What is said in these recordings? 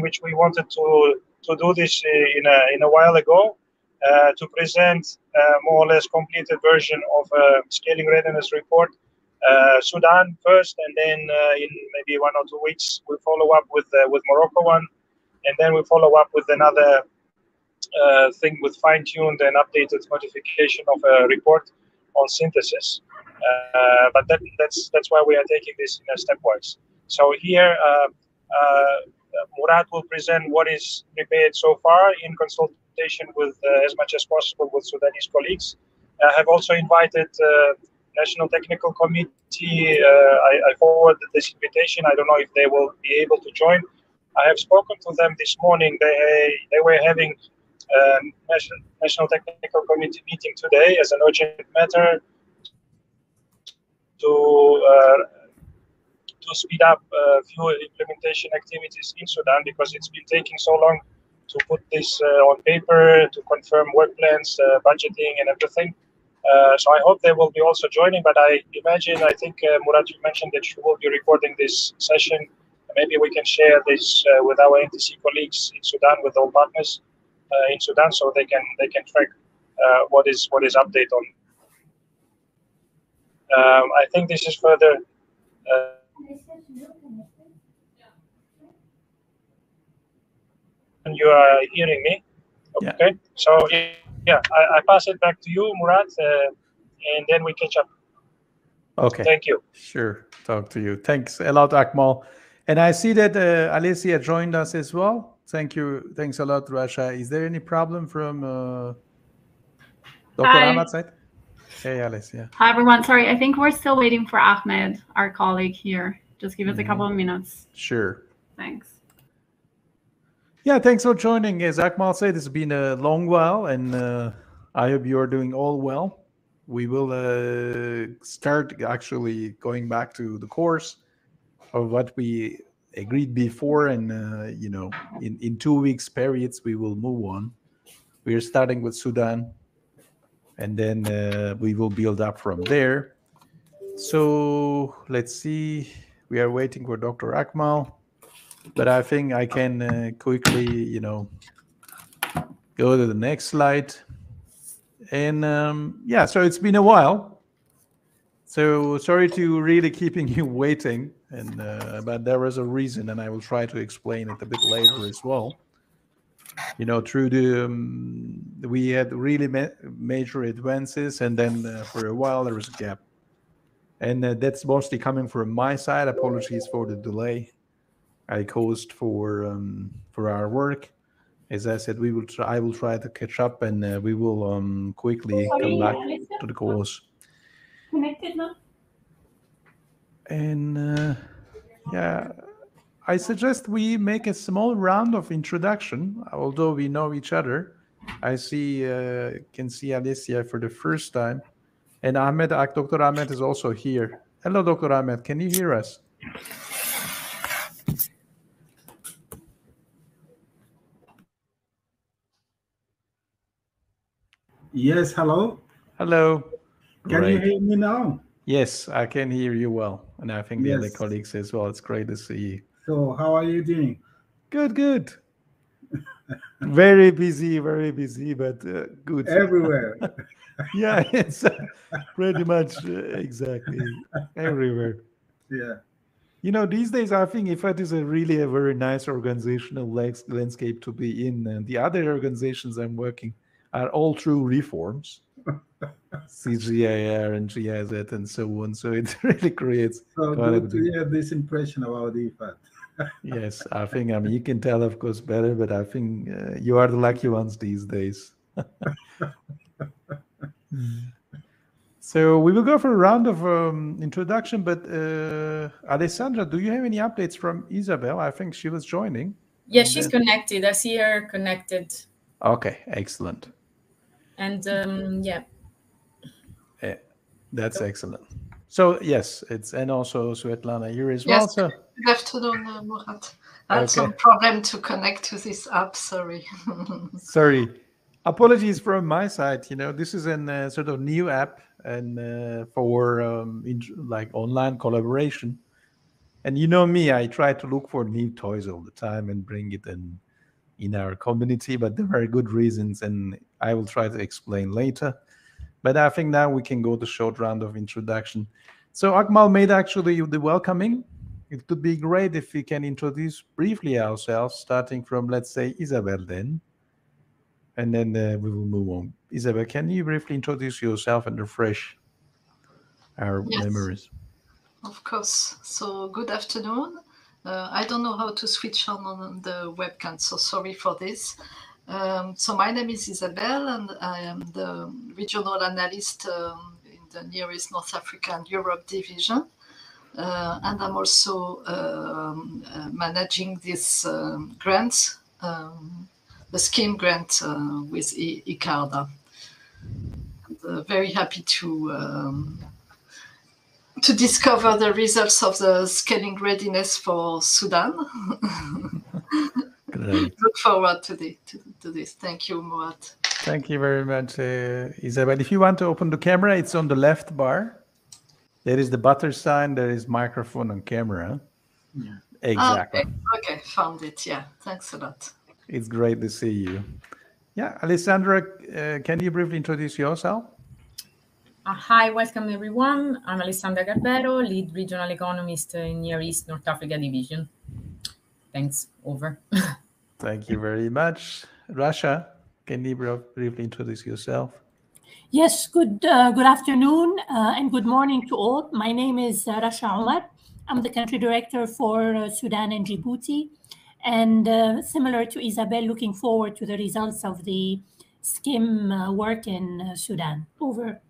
which we wanted to to do this in a in a while ago. Uh, to present uh, more or less completed version of a scaling readiness report uh, Sudan first, and then uh, in maybe one or two weeks we follow up with uh, with Morocco one, and then we follow up with another uh, thing with fine-tuned and updated modification of a report on synthesis. but that, that's that's why we are taking this in a stepwise. So here. Murat will present what is prepared so far in consultation with uh, as much as possible with Sudanese colleagues. I have also invited uh, National Technical Committee. Uh, I, I forwarded this invitation. I don't know if they will be able to join. I have spoken to them this morning. They they were having um, National, National Technical Committee meeting today as an urgent matter to uh, to speed up uh, few implementation activities in Sudan because it's been taking so long to put this uh, on paper, to confirm work plans, uh, budgeting, and everything. Uh, so I hope they will be also joining. But I imagine, I think uh, you mentioned that you will be recording this session. Maybe we can share this uh, with our NTC colleagues in Sudan, with all partners uh, in Sudan, so they can they can track uh, what is what is update on. Um, I think this is further. And you are hearing me, okay? Yeah. So yeah, I, I, pass it back to you, Murat, uh, and then we catch up. Okay. Thank you. Sure. Talk to you. Thanks a lot, Akmal. And I see that uh, Alessia joined us as well. Thank you. Thanks a lot, Rasha. Is there any problem from uh, Dr. Ahmad's side? Hey, Alessia. Hi, everyone. Sorry, I think we're still waiting for Ahmed, our colleague here. Just give us mm-hmm. a couple of minutes. Sure. Thanks. Yeah, thanks for joining. As Akmal said, it's been a long while, and uh, I hope you are doing all well. We will uh, start actually going back to the course of what we agreed before, and uh, you know, in in two weeks periods, we will move on. We are starting with Sudan, and then uh, we will build up from there. So let's see. We are waiting for Dr. Akmal but I think I can uh, quickly, you know, go to the next slide. And um, yeah, so it's been a while. So sorry to really keeping you waiting, and uh, but there was a reason, and I will try to explain it a bit later as well. You know, through the um, we had really ma major advances, and then uh, for a while there was a gap, and uh, that's mostly coming from my side. Apologies for the delay. I caused for um, for our work. As I said, we will try. I will try to catch up, and uh, we will um, quickly come back to the course. Connected now. And uh, yeah, I suggest we make a small round of introduction. Although we know each other, I see uh, can see Alessia for the first time, and Ahmed, Dr. Ahmed is also here. Hello, Dr. Ahmed. Can you hear us? Yes, hello. Hello. Can Great. you hear me now? Yes, I can hear you well. And I think the yes. other colleagues as well. It's great to see you. So, how are you doing? Good, good. very busy, very busy, but uh, good. Everywhere. yeah, it's uh, pretty much uh, exactly everywhere. Yeah. You know, these days, I think IFAD is a really a very nice organizational landscape to be in. And the other organizations I'm working are all true reforms. CGIAR and GIZ and so on. So it really creates. So good to have this impression about IFAD. yes, I think I mean you can tell, of course, better, but I think uh, you are the lucky ones these days. so we will go for a round of um, introduction, but uh, Alessandra, do you have any updates from Isabel? I think she was joining. Yes, she's then... connected. I see her connected. Okay, excellent and um, yeah. yeah that's so. excellent so yes it's and also Svetlana here as yes, well so good afternoon uh, Murat I had okay. some problem to connect to this app sorry sorry apologies from my side you know this is a uh, sort of new app and uh, for um, in, like online collaboration And you know me, I try to look for new toys all the time and bring it in in our community, but there are good reasons, and I will try to explain later. But I think now we can go to short round of introduction. So Akmal made actually the welcoming. It would be great if we can introduce briefly ourselves, starting from let's say Isabel then, and then uh, we will move on. Isabel, can you briefly introduce yourself and refresh our Yes. memories? Of course. So good afternoon. Uh, I don't know how to switch on, on the webcam, so sorry for this. Um, so my name is Isabel, and I am the regional analyst um, in the Near East North Africa and Europe division. Uh, and I'm also um, uh, managing this um, grant, um, the SKiM grant uh, with I- ICARDA. Uh, very happy to um, to discover the results of the scaling readiness for Sudan. Look forward to, the, to, to this. Thank you, Muad. Thank you very much, uh, Isabel. If you want to open the camera, it's on the left bar. There is the butter sign. There is microphone and camera. Yeah. Exactly. Okay, okay, found it. Yeah, thanks a lot. It's great to see you. Yeah, Alessandra, uh, can you briefly introduce yourself? Uh, hi, welcome everyone. I'm Alessandra Garbero, lead regional economist in Near East North Africa division. Thanks. Over. Thank you very much. Rasha, can you briefly introduce yourself? Yes, good uh, good afternoon uh, and good morning to all. My name is uh, Rasha Omar. I'm the country director for uh, Sudan and Djibouti. And uh, similar to Isabel, looking forward to the results of the SKiM uh, work in uh, Sudan. Over.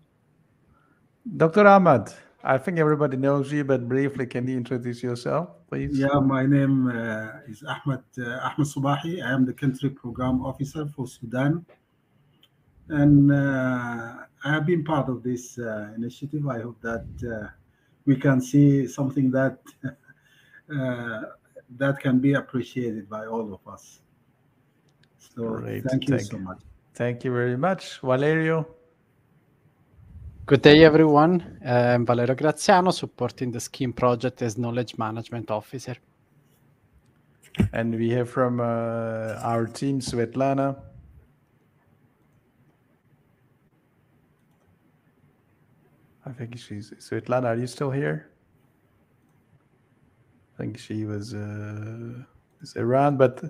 Dr. Ahmad, I think everybody knows you, but briefly, can you introduce yourself, please? Yeah, my name uh, is Ahmed uh, Ahmed Subahi. I am the country program officer for Sudan, and uh, I have been part of this uh, initiative. I hope that uh, we can see something that uh, that can be appreciated by all of us. So Great, thank you thank so you. much. Thank you very much. Valerio, Good day, everyone. I'm Valerio Graziano, supporting the SKiM project as knowledge management officer. and we have from uh, our team, Svetlana. I think she's Svetlana. Are you still here? I think she was uh, around, but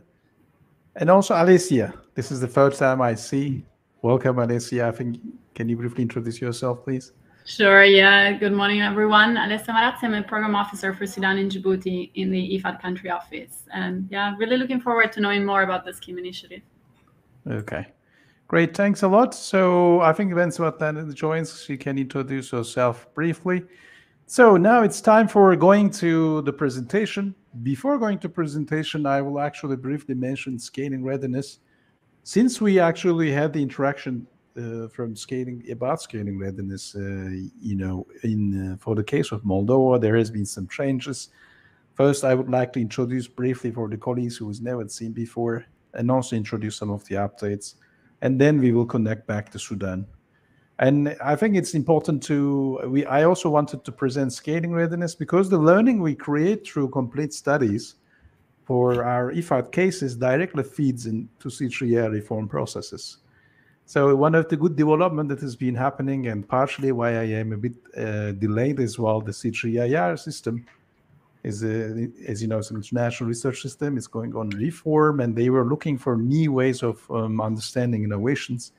and also Alessia. This is the first time I see. Welcome, Alessia. I think can you briefly introduce yourself, please? Sure, yeah. Good morning, everyone. Alessia Marazzi, I'm a program officer for Sudan and Djibouti in the IFAD country office. And yeah, really looking forward to knowing more about the SKiM initiative. Okay. Great. Thanks a lot. So I think when Svetlana joins, she can introduce herself briefly. So now it's time for going to the presentation. Before going to presentation, I will actually briefly mention scaling readiness. Since we actually had the interaction uh, from scaling about scaling readiness, uh, you know, in uh, for the case of Moldova, there has been some changes. First, I would like to introduce briefly for the colleagues who has never seen before, and also introduce some of the updates, and then we will connect back to Sudan. And I think it's important to we. I also wanted to present scaling readiness because the learning we create through complete studies for our IFAD cases directly feeds into CGIAR reform processes. So one of the good development that has been happening, and partially why I am a bit uh, delayed as well, the CGIAR system is, uh, as you know, it's an international research system. It's going on reform, and they were looking for new ways of um, understanding innovations,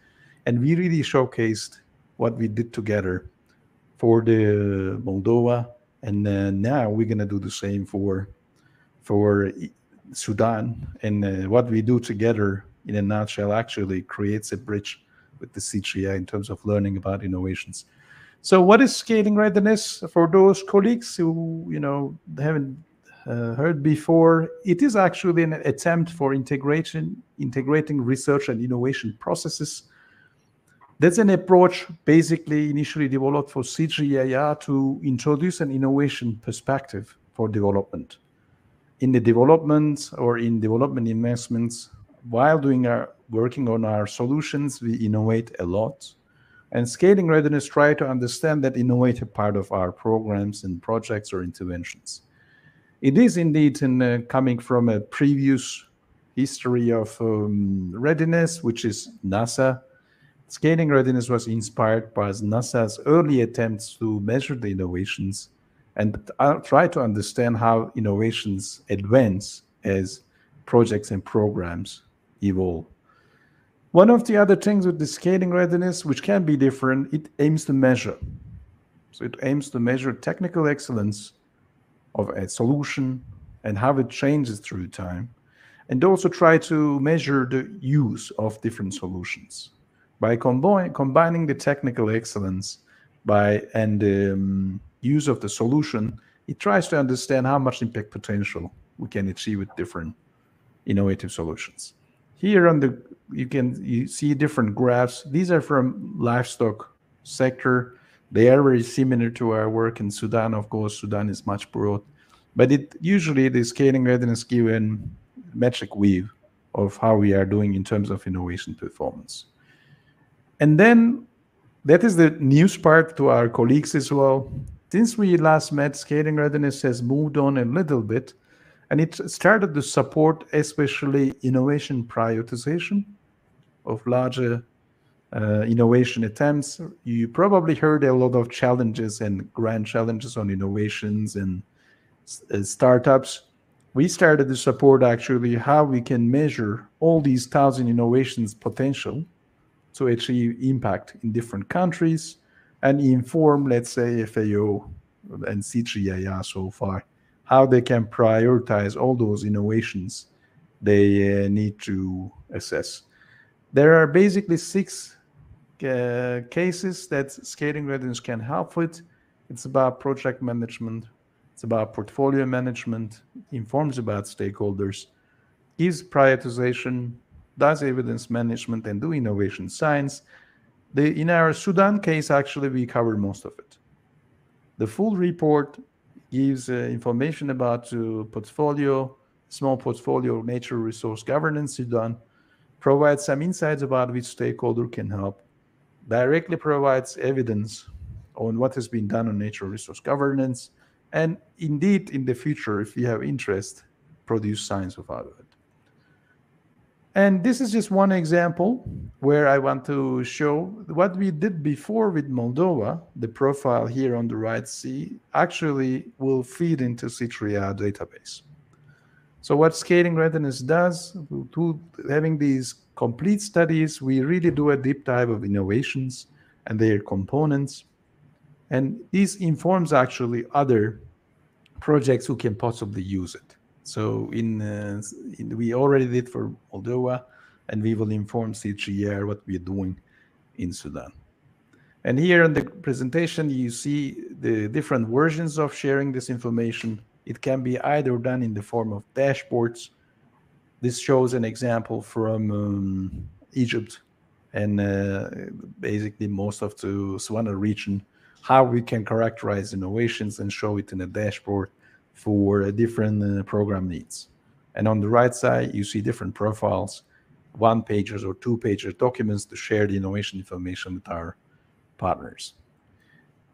and we really showcased what we did together for the Moldova, and uh, now we're gonna do the same for for Sudan, and uh, what we do together in a nutshell actually creates a bridge with the CGIAR in terms of learning about innovations. So, what is scaling readiness for those colleagues who you know haven't uh, heard before? It is actually an attempt for integration, integrating research and innovation processes. That's an approach basically initially developed for CGIAR to introduce an innovation perspective for development. In the development or in development investments, while doing our working on our solutions, we innovate a lot. And scaling readiness try to understand that innovative part of our programs and projects or interventions. It is indeed in, uh, coming from a previous history of um, readiness, which is NASA. Scaling readiness was inspired by NASA's early attempts to measure the innovations and I try to understand how innovations advance as projects and programs evolve. One of the other things with the scaling readiness, which can be different, it aims to measure. So it aims to measure technical excellence of a solution and how it changes through time, and also try to measure the use of different solutions by combining the technical excellence by and um, use of the solution. It tries to understand how much impact potential we can achieve with different innovative solutions. Here on the you can you see different graphs. These are from livestock sector. They are very similar to our work in Sudan. Of course, Sudan is much broad, but it usually the scaling readiness given metric view of how we are doing in terms of innovation performance. And then that is the news part to our colleagues as well. Since we last met, scaling readiness has moved on a little bit and it started to support especially innovation prioritization of larger uh, innovation attempts. You probably heard a lot of challenges and grand challenges on innovations and uh, startups. We started to support actually how we can measure all these thousand innovations potential to achieve impact in different countries and inform, let's say, FAO and CGIAR so far how they can prioritize all those innovations they uh, need to assess. There are basically six uh, cases that scaling readiness can help with. It's about project management, it's about portfolio management, informs about stakeholders, gives prioritization, does evidence management, and do innovation science. The, in our Sudan case, actually, we cover most of it. The full report gives uh, information about uh, portfolio, small portfolio nature resource governance Sudan, provides some insights about which stakeholder can help, directly provides evidence on what has been done on natural resource governance, and indeed, in the future, if you have interest, produce science of it. And this is just one example where I want to show what we did before with Moldova. The profile here on the right see actually will feed into CGIAR database. So what scaling readiness does, to having these complete studies, we really do a deep dive of innovations and their components. And this informs actually other projects who can possibly use it. So in, uh, in, we already did for Moldova, and we will inform CGIAR what we're doing in Sudan. And here in the presentation, you see the different versions of sharing this information. It can be either done in the form of dashboards. This shows an example from um, Egypt and uh, basically most of the Savannah region, how we can characterize innovations and show it in a dashboard for different uh, program needs. And on the right side, you see different profiles, one pages or two pages documents to share the innovation information with our partners.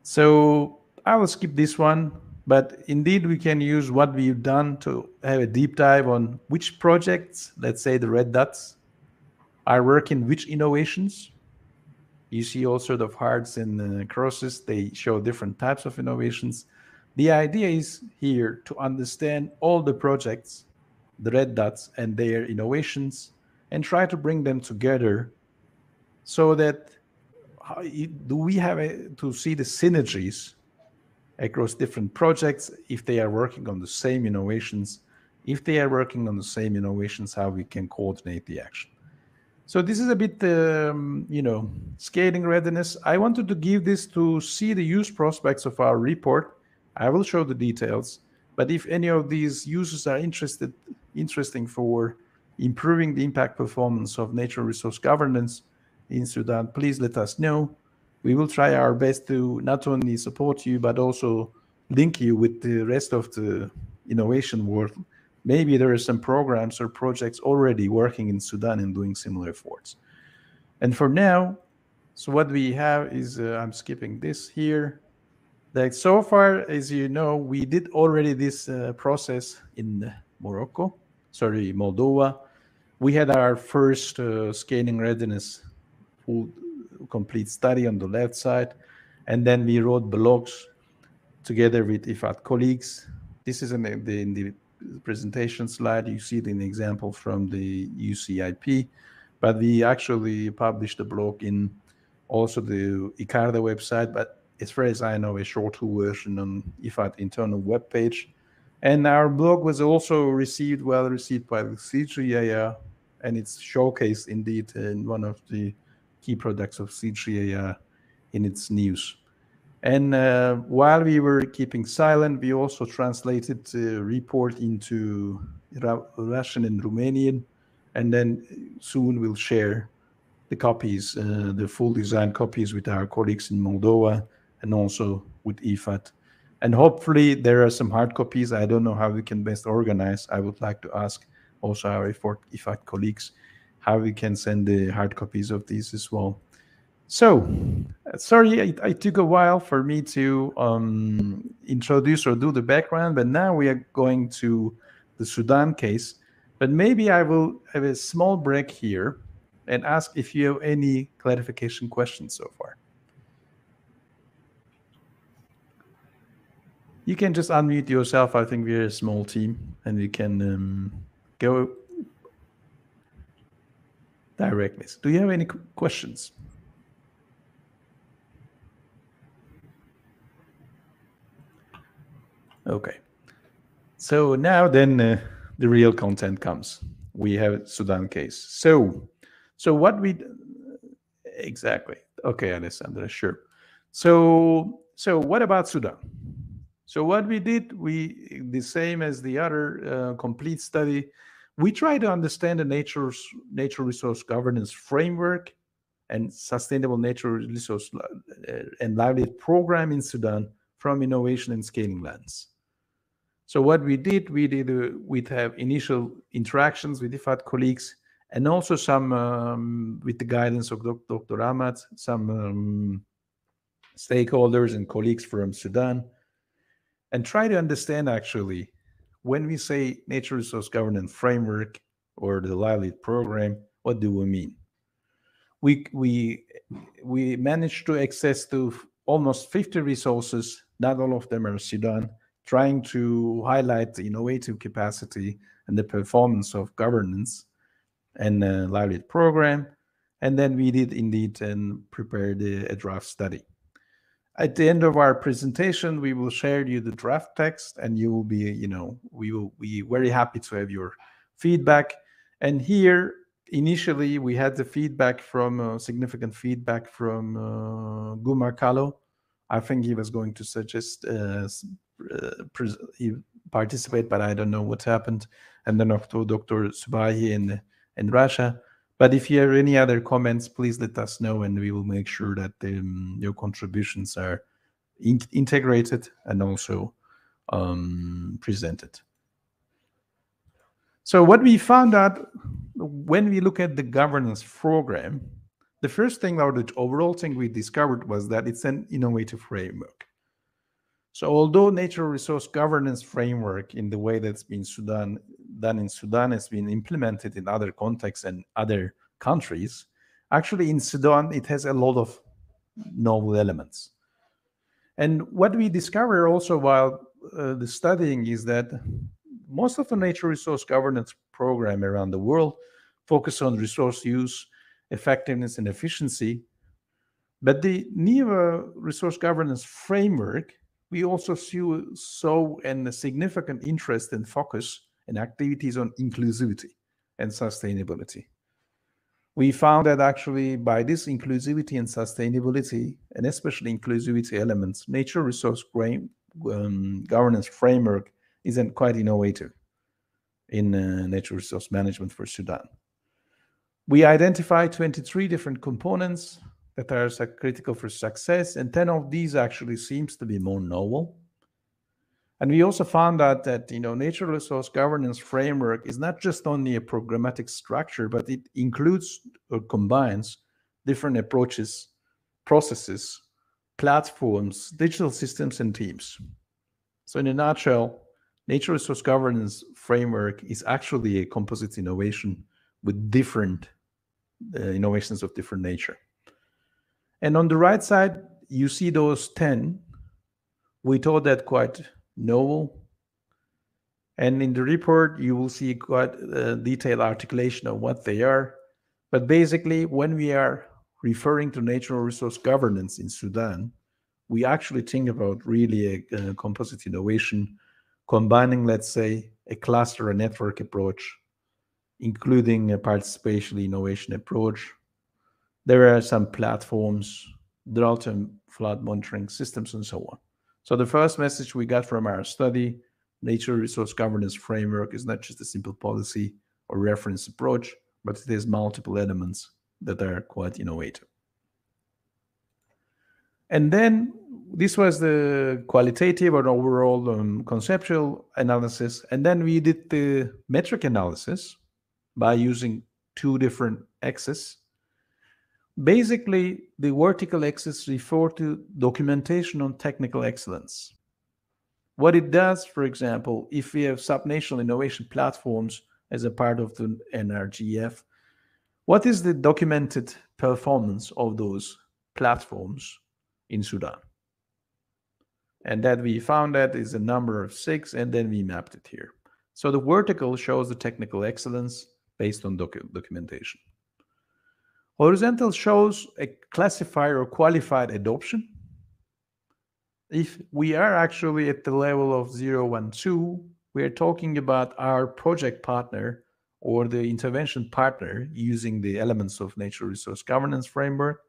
So I will skip this one, but indeed we can use what we've done to have a deep dive on which projects, let's say the red dots, are working which innovations. You see all sort of hearts and uh, crosses. They show different types of innovations. The idea is here to understand all the projects, the red dots, and their innovations, and try to bring them together so that do we have a, to see the synergies across different projects if they are working on the same innovations if they are working on the same innovations how we can coordinate the action. So this is a bit um, you know scaling readiness. I wanted to give this to see the use prospects of our report I will show the details. But if any of these users are interested, interesting for improving the impact performance of natural resource governance in Sudan, please let us know. We will try our best to not only support you, but also link you with the rest of the innovation world. Maybe there are some programs or projects already working in Sudan and doing similar efforts. And for now, so what we have is, uh, I'm skipping this here Like so far, as you know, we did already this uh, process in Morocco, sorry, Moldova. We had our first uh, readiness full complete study on the left side, and then we wrote blogs together with IFAD colleagues. This is in the, in the presentation slide. You see it in the example from the UCIP, but we actually published the blog in also the ICARDA website, but as far as I know, a shorter version on IFAD internal web page. And our blog was also received, well received by the CGIAR, and it's showcased indeed in one of the key products of CGIAR in its news. And uh, while we were keeping silent, we also translated the report into Russian and Romanian, and then soon we'll share the copies, uh, the full design copies with our colleagues in Moldova and also with IFAD. And hopefully there are some hard copies. I don't know how we can best organize. I would like to ask also our IFAD colleagues how we can send the hard copies of these as well. So, sorry, it, I, took a while for me to um, introduce or do the background, but now we are going to the Sudan case. But maybe I will have a small break here and ask if you have any clarification questions so far. You can just unmute yourself. I think we're a small team and we can um, go directly. Do you have any questions? Okay. So now then uh, the real content comes. We have Sudan case. So so what we exactly. Okay, Alessandra, sure. So so what about Sudan? So what we did, we the same as the other uh, complete study, we try to understand the nature nature resource governance framework and sustainable nature resource uh, and livelihood program in Sudan from innovation and scaling lens. So what we did, we did uh, we'd have initial interactions with IFAD colleagues and also some um, with the guidance of Dr. Ahmad, some um, stakeholders and colleagues from Sudan, and try to understand actually when we say nature resource governance framework or the livelihood program, what do we mean? We we we managed to access to almost 50 resources. Not all of them are Sudan trying to highlight the innovative capacity and the performance of governance and livelihood program. And then we did indeed and prepare the, a draft study. At the end of our presentation, we will share you the draft text and you will be, you know, we will be very happy to have your feedback. And here, initially, we had the feedback from uh, significant feedback from uh, Gumar Kalo. I think he was going to suggest uh, uh, he participate, but I don't know what happened. And then after Dr. Subahi in in Rasha. But if you have any other comments, please let us know, and we will make sure that um, your contributions are in integrated and also um, presented. So what we found out when we look at the governance program, the first thing or the overall thing we discovered was that it's an innovative framework. So although natural resource governance framework in the way that's been Sudan done in Sudan has been implemented in other contexts and other countries, actually in Sudan it has a lot of novel elements. And what we discover also while uh, the studying is that most of the natural resource governance program around the world focus on resource use, effectiveness, and efficiency. But the NIVA resource governance framework we also saw a significant interest and focus and activities on inclusivity and sustainability. We found that actually by this inclusivity and sustainability, and especially inclusivity elements, nature resource um, governance framework isn't quite innovative in uh, nature resource management for Sudan. We identified 23 different components that are critical for success, and 10 of these actually seems to be more novel. And we also found out that you know natural resource governance framework is not just only a programmatic structure, but it includes or combines different approaches, processes, platforms, digital systems, and teams. So, in a nutshell, nature resource governance framework is actually a composite innovation with different uh, innovations of different nature. And on the right side, you see those 10. We thought that quite novel. And in the report, you will see quite a detailed articulation of what they are. But basically, when we are referring to natural resource governance in Sudan, we actually think about really a, a composite innovation, combining, let's say, a cluster and network approach, including a participation innovation approach. There are some platforms, drought and flood monitoring systems, and so on. So the first message we got from our study, nature resource governance framework is not just a simple policy or reference approach, but it has multiple elements that are quite innovative. And then this was the qualitative or overall um, conceptual analysis. And then we did the metric analysis by using two different axes. Basically, the vertical axis refers to documentation on technical excellence. What it does, for example, if we have subnational innovation platforms as a part of the NRGF, what is the documented performance of those platforms in Sudan? And that we found that is a number of six, and then we mapped it here. So the vertical shows the technical excellence based on docu documentation. Horizontal shows a classifier or qualified adoption. If we are actually at the level of 0, 1, 2, we are talking about our project partner or the intervention partner using the elements of natural resource governance framework.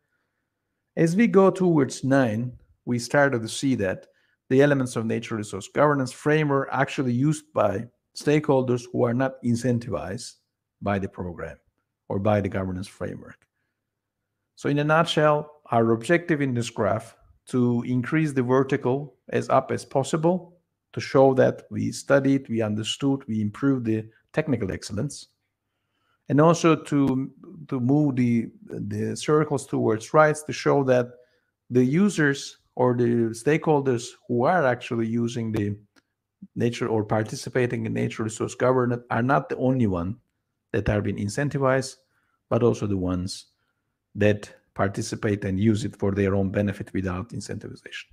As we go towards 9, we started to see that the elements of natural resource governance framework actually used by stakeholders who are not incentivized by the program or by the governance framework. So in a nutshell, our objective in this graph to increase the vertical as up as possible to show that we studied, we understood, we improved the technical excellence, and also to to move the the circles towards rights to show that the users or the stakeholders who are actually using the nature or participating in nature resource governance are not the only one that are being incentivized, but also the ones that participate and use it for their own benefit without incentivization.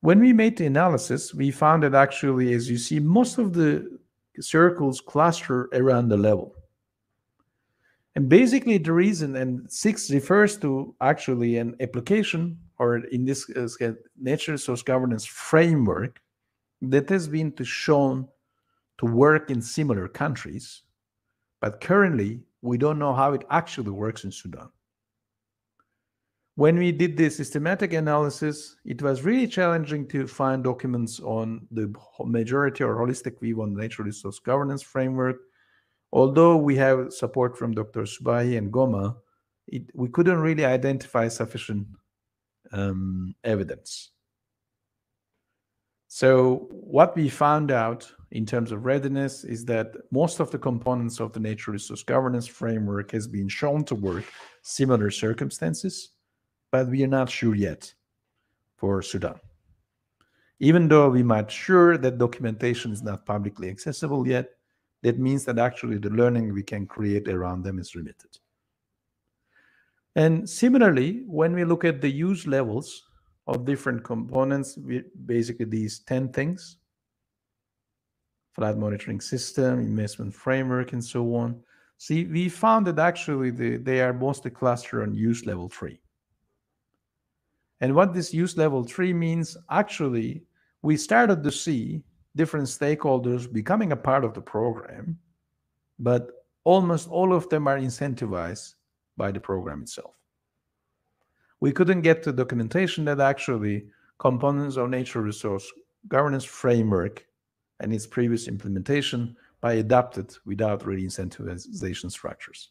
When we made the analysis, we found that actually, as you see, most of the circles cluster around the level. And basically, the reason, and six refers to actually an application, or in this uh, nature resource governance framework, that has been to shown to work in similar countries, but currently we don't know how it actually works in Sudan. When we did the systematic analysis, it was really challenging to find documents on the majority or holistic view on natural resource governance framework. Although we have support from Dr. Subahi and Goma, it, we couldn't really identify sufficient um, evidence. So what we found out in terms of readiness is that most of the components of the natural resource governance framework has been shown to work similar circumstances but we are not sure yet for Sudan. Even though we might sure that documentation is not publicly accessible yet, that means that actually the learning we can create around them is limited. And similarly, when we look at the use levels of different components, we, basically these 10 things, flood monitoring system, investment framework, and so on, see, we found that actually the, they are mostly clustered on use level three. And what this use level three means, actually, we started to see different stakeholders becoming a part of the program, but almost all of them are incentivized by the program itself. We couldn't get the documentation that actually components of nature resource governance framework and its previous implementation by adapted without really incentivization structures.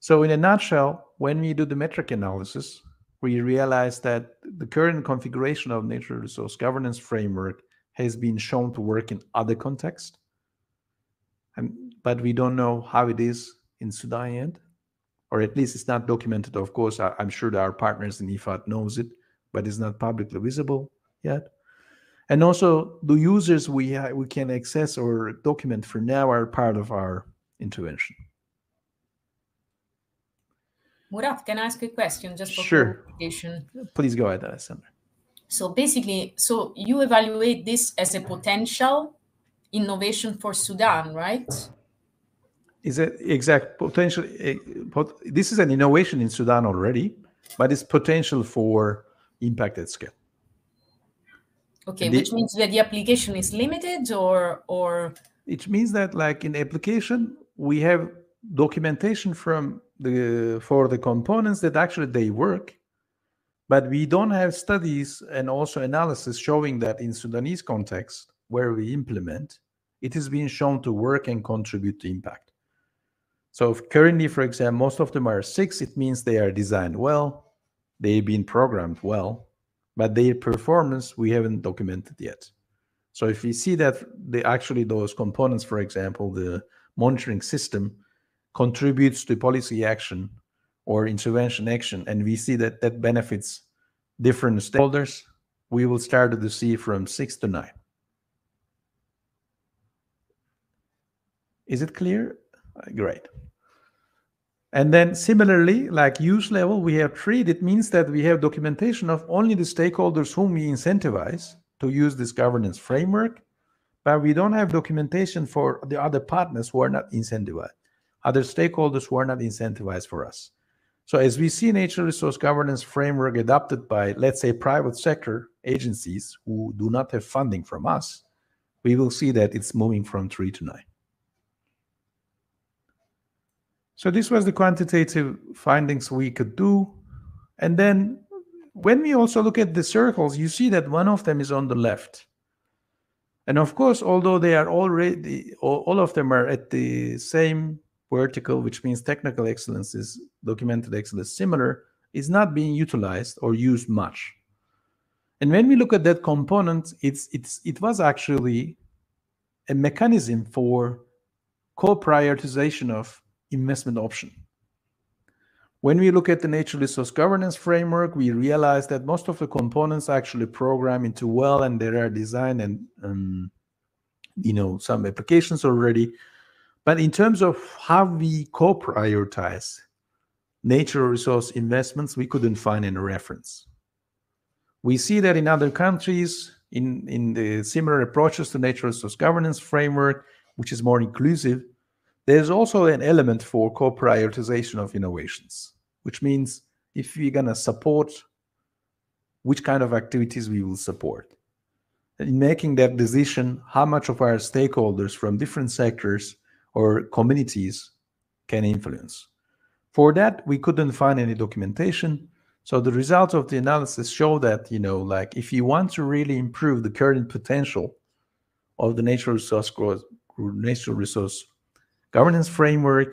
So in a nutshell, when we do the metric analysis, we realize that the current configuration of natural resource governance framework has been shown to work in other contexts. And, but we don't know how it is in Sudan yet, or at least it's not documented. Of course, I, am sure that our partners in IFAD knows it, but it's not publicly visible yet. And also, the users we we can access or document for now are part of our intervention. Murat, can I ask a question just for sure. clarification? Please go ahead, Alessandra. So basically, so you evaluate this as a potential innovation for Sudan, right? Is it exact potential? Eh, this is an innovation in Sudan already, but it's potential for impact at scale. Okay, the, which means that the application is limited, or or? It means that, like in application, we have documentation from the for the components that actually they work but we don't have studies and also analysis showing that in sudanese context where we implement it is being shown to work and contribute to impact. So currently for example most of them are six it means they are designed well they've been programmed well but their performance we haven't documented yet so if we see that they actually those components for example the monitoring system contributes to policy action or intervention action, and we see that that benefits different stakeholders, we will start to see from six to nine. Is it clear? Great. And then similarly, like use level, we have three. It means that we have documentation of only the stakeholders whom we incentivize to use this governance framework, but we don't have documentation for the other partners who are not incentivized other stakeholders who are not incentivized for us. So as we see natural resource governance framework adopted by, let's say, private sector agencies who do not have funding from us, we will see that it's moving from three to nine. So this was the quantitative findings we could do. And then when we also look at the circles, you see that one of them is on the left. And of course, although they are already, all of them are at the same vertical, which means technical excellence is documented excellence similar, is not being utilized or used much. And when we look at that component, it's it's it was actually a mechanism for co-prioritization of investment option. When we look at the natural resource governance framework, we realize that most of the components actually program into well and there are design and um, you know some applications already but in terms of how we co-prioritize natural resource investments, we couldn't find any reference. We see that in other countries, in, in the similar approaches to natural resource governance framework, which is more inclusive, there's also an element for co-prioritization of innovations, which means if we're going to support which kind of activities we will support. In making that decision, how much of our stakeholders from different sectors or communities can influence. For that, we couldn't find any documentation. So the results of the analysis show that, you know, like if you want to really improve the current potential of the natural resource growth, natural resource governance framework,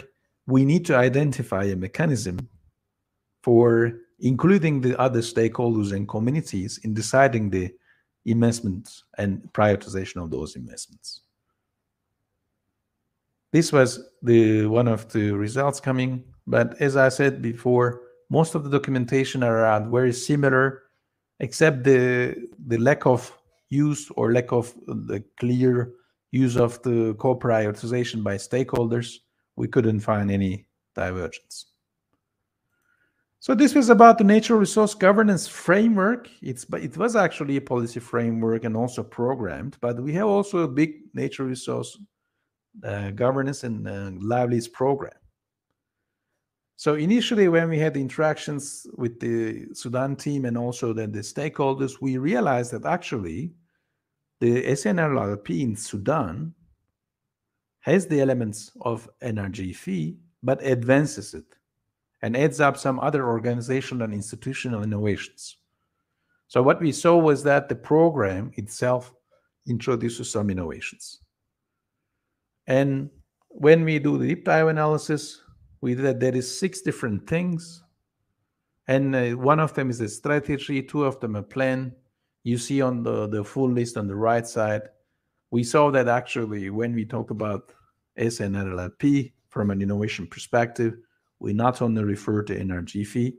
we need to identify a mechanism for including the other stakeholders and communities in deciding the investments and prioritization of those investments. This was the one of the results coming, but as I said before, most of the documentation around very similar, except the the lack of use or lack of the clear use of the co-prioritization by stakeholders. We couldn't find any divergence. So this was about the natural resource governance framework. It's but it was actually a policy framework and also programmed, but we have also a big natural resource uh, governance and uh, Livelihoods program. So initially, when we had interactions with the Sudan team and also then the stakeholders, we realized that actually the SNRLP in Sudan has the elements of NRGF, but advances it and adds up some other organizational and institutional innovations. So what we saw was that the program itself introduces some innovations. And when we do the deep dive analysis, we did that there is six different things, and uh, one of them is a strategy, two of them a plan. You see on the the full list on the right side. We saw that actually when we talk about SNRLP from an innovation perspective, we not only refer to energy NRGFE,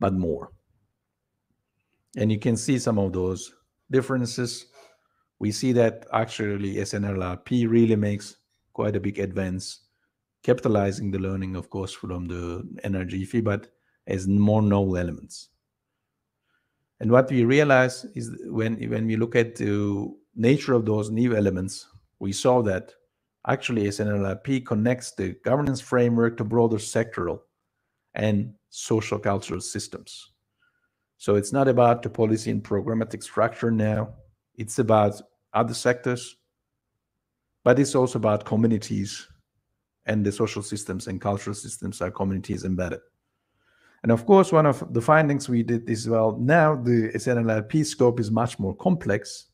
but more. And you can see some of those differences. We see that actually SNLRP really makes quite a big advance, capitalizing the learning, of course, from the energy fee, but as more novel elements. And what we realize is when, when we look at the nature of those new elements, we saw that actually SNLRP connects the governance framework to broader sectoral and social cultural systems. So it's not about the policy and programmatic structure now. It's about other sectors, but it's also about communities and the social systems and cultural systems are communities embedded. And of course, one of the findings we did is well, now the SNLRP scope is much more complex.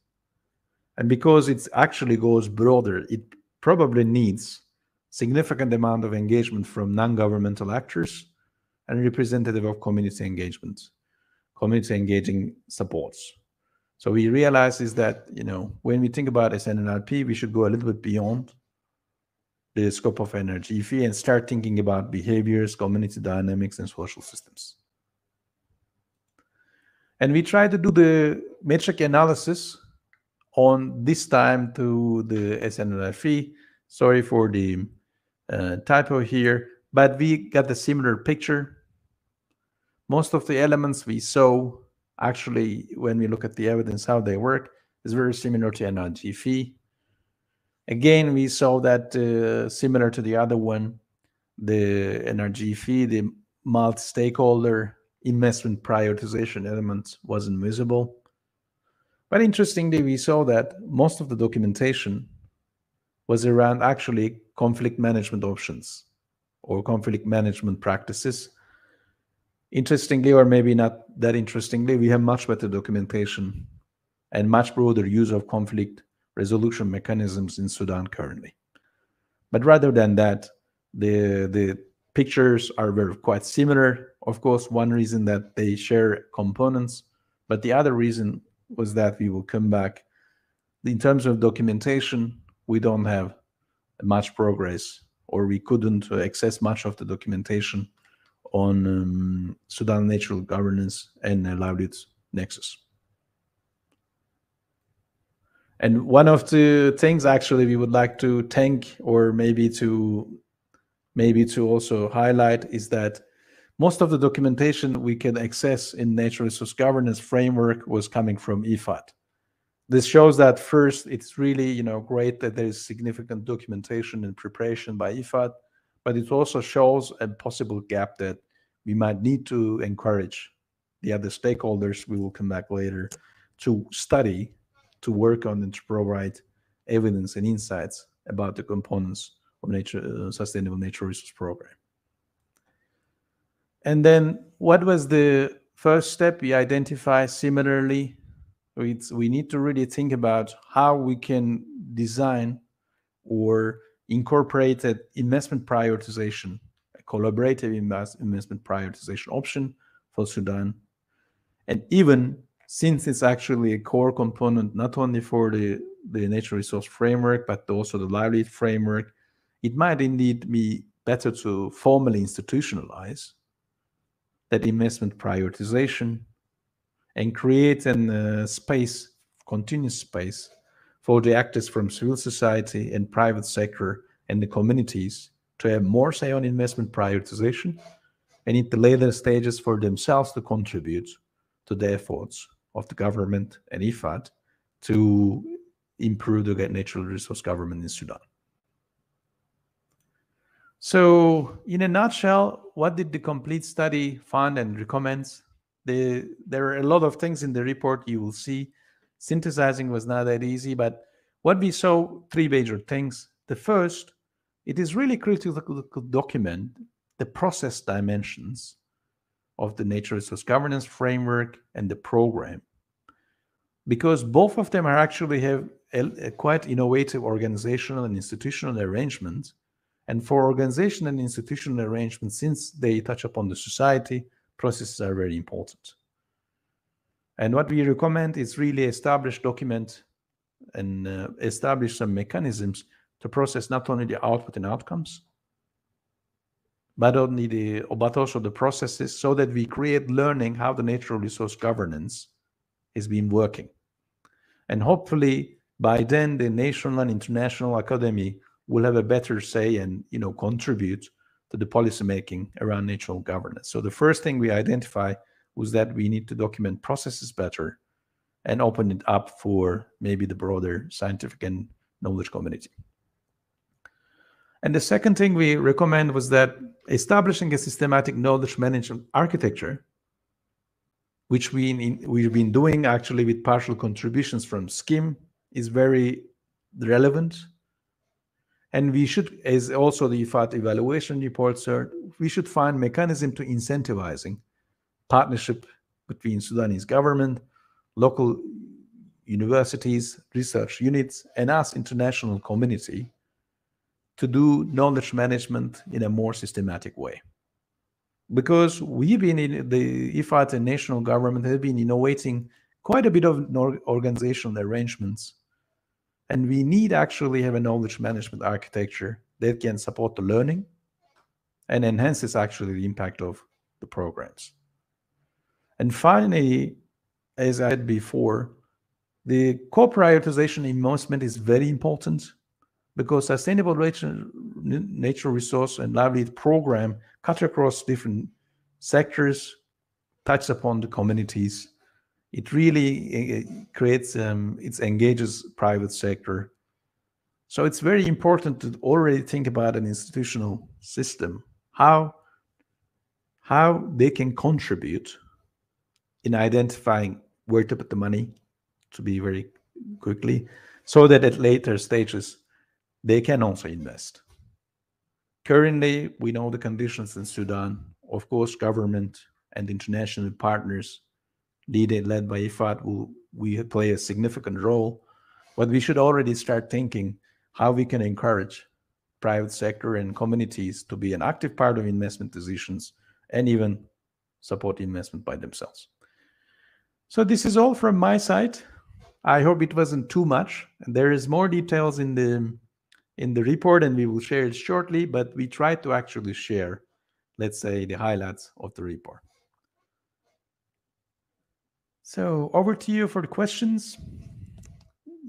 And because it actually goes broader, it probably needs significant amount of engagement from non-governmental actors and representative of community engagement, community engaging supports. So we realize is that, you know, when we think about SNLRP, we should go a little bit beyond the scope of NRGFE and start thinking about behaviors, community dynamics, and social systems. And we try to do the metric analysis on this time to the SNLRP. Sorry for the uh, typo here, but we got a similar picture. Most of the elements we saw actually, when we look at the evidence, how they work, is very similar to NRGFE. Again, we saw that uh, similar to the other one, the energy NRGFE, the multi-stakeholder investment prioritization element wasn't visible. But interestingly, we saw that most of the documentation was around actually conflict management options or conflict management practices. Interestingly, or maybe not that interestingly, we have much better documentation and much broader use of conflict resolution mechanisms in Sudan currently. But rather than that, the the pictures are very quite similar. Of course, one reason that they share components, but the other reason was that we will come back. In terms of documentation, we don't have much progress, or we couldn't access much of the documentation on um, Sudan natural governance and uh, nexus. And one of the things actually we would like to thank, or maybe to maybe to also highlight, is that most of the documentation we can access in natural resource governance framework was coming from IFAD. This shows that first, it's really you know great that there is significant documentation and preparation by IFAD, but it also shows a possible gap that we might need to encourage the other stakeholders. We will come back later to study, to work on, and to provide evidence and insights about the components of nature uh, sustainable nature resource program. And then what was the first step? We identify similarly, it's, we need to really think about how we can design or incorporate an investment prioritization, a collaborative invest, investment prioritization option for Sudan. And even since it's actually a core component, not only for the, the natural resource framework, but also the livelihood framework, it might indeed be better to formally institutionalize that investment prioritization and create a uh, space, continuous space for the actors from civil society and private sector and the communities to have more say on investment prioritization and in the later stages for themselves to contribute to the efforts of the government and IFAD to improve the natural resource government in Sudan. So, in a nutshell, what did the complete study find and recommends? The, there are a lot of things in the report you will see. Synthesizing was not that easy, but what we saw three major things. The first, it is really critical to document the process dimensions of the nature resource governance framework and the program because both of them are actually have a, a quite innovative organizational and institutional arrangements and for organization and institutional arrangements, since they touch upon the society, processes are very important. And what we recommend is really establish, document, and uh, establish some mechanisms to process not only the output and outcomes, but only the but also the processes so that we create learning how the natural resource governance has been working. And hopefully by then the national and international academy will have a better say and you know contribute to the policy making around natural governance. So the first thing we identify was that we need to document processes better and open it up for maybe the broader scientific and knowledge community. And the second thing we recommend was that establishing a systematic knowledge management architecture, which we we've been doing actually with partial contributions from SKiM, is very relevant. And we should, as also the IFAD evaluation report said, we should find mechanism to incentivizing partnership between Sudanese government, local universities, research units, and us international community to do knowledge management in a more systematic way. Because we've been in the IFAD and national government have been innovating quite a bit of organizational arrangements. And we need actually have a knowledge management architecture that can support the learning and enhances actually the impact of the programs. And finally, as I said before, the co-prioritization investment is very important because sustainable natural resource and livelihood program cut across different sectors, touches upon the communities. It really it creates, um, it engages private sector. So it's very important to already think about an institutional system, how, how they can contribute in identifying where to put the money, to be very quickly, so that at later stages they can also invest. Currently, we know the conditions in Sudan. Of course, government and international partners, led, led by IFAD, will we play a significant role. But we should already start thinking how we can encourage private sector and communities to be an active part of investment decisions and even support investment by themselves. So this is all from my side. I hope it wasn't too much. And there is more details in the in the report and we will share it shortly, but we try to actually share, let's say, the highlights of the report. So over to you for the questions.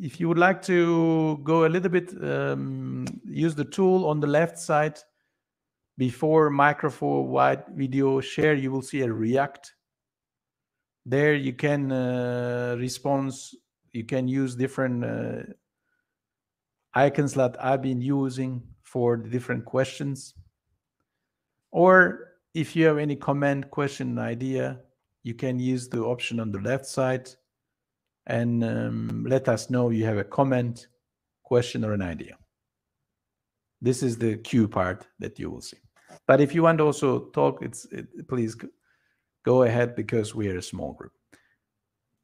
If you would like to go a little bit, um, use the tool on the left side before microphone wide video share, you will see a react. There you can uh, respond, you can use different uh, icons that I've been using for the different questions. Or if you have any comment, question, idea, you can use the option on the left side and um, let us know you have a comment, question, or an idea. This is the Q part that you will see. But if you want to also talk, it's it, please go ahead because we are a small group.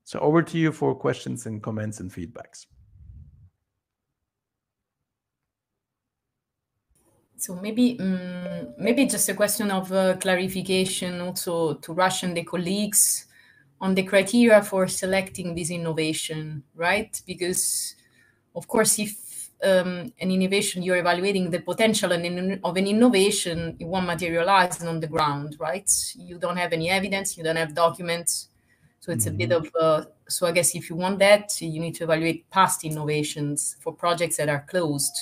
So over to you for questions and comments and feedbacks. So maybe um, maybe just a question of uh, clarification also to Rasha and the colleagues on the criteria for selecting this innovation, right? Because of course, if um, an innovation you're evaluating the potential and of an innovation, it won't materialize on the ground, right? You don't have any evidence, you don't have documents, so it's mm-hmm. a bit mm-hmm. of uh, so I guess if you want that, you need to evaluate past innovations for projects that are closed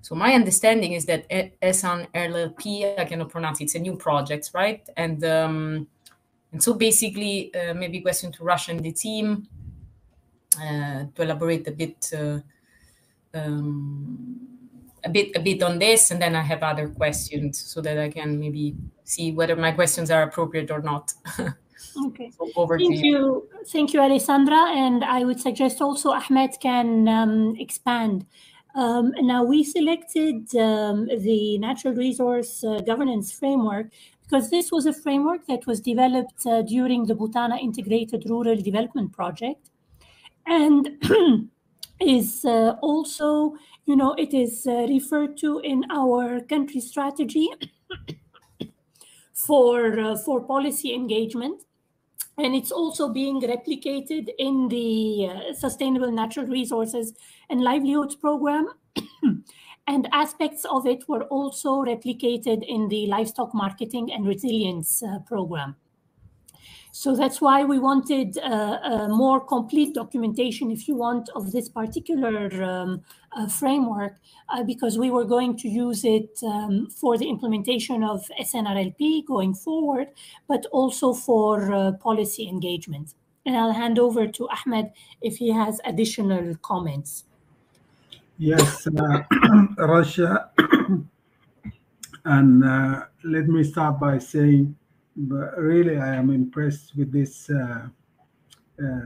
so my understanding is that ESAN LLP, I cannot pronounce it, it's a new project, right? And um, and so basically, uh, maybe question to Rasha and the team uh, to elaborate a bit, uh, um, a bit, a bit on this, and then I have other questions so that I can maybe see whether my questions are appropriate or not. Okay. So over Thank you. you. Thank you, Alessandra. And I would suggest also Ahmed can um, expand um, now, we selected um, the natural resource uh, governance framework because this was a framework that was developed uh, during the Butana Integrated Rural Development Project and is uh, also, you know, it is uh, referred to in our country strategy for, uh, for policy engagement and it's also being replicated in the uh, sustainable natural resources and livelihoods program and aspects of it were also replicated in the livestock marketing and resilience uh, program. So that's why we wanted uh, a more complete documentation, if you want, of this particular um, uh, framework, uh, because we were going to use it um, for the implementation of SNRLP going forward, but also for uh, policy engagement. And I'll hand over to Ahmed if he has additional comments. Yes, uh, Rasha. and uh, let me start by saying but really I am impressed with this uh, uh,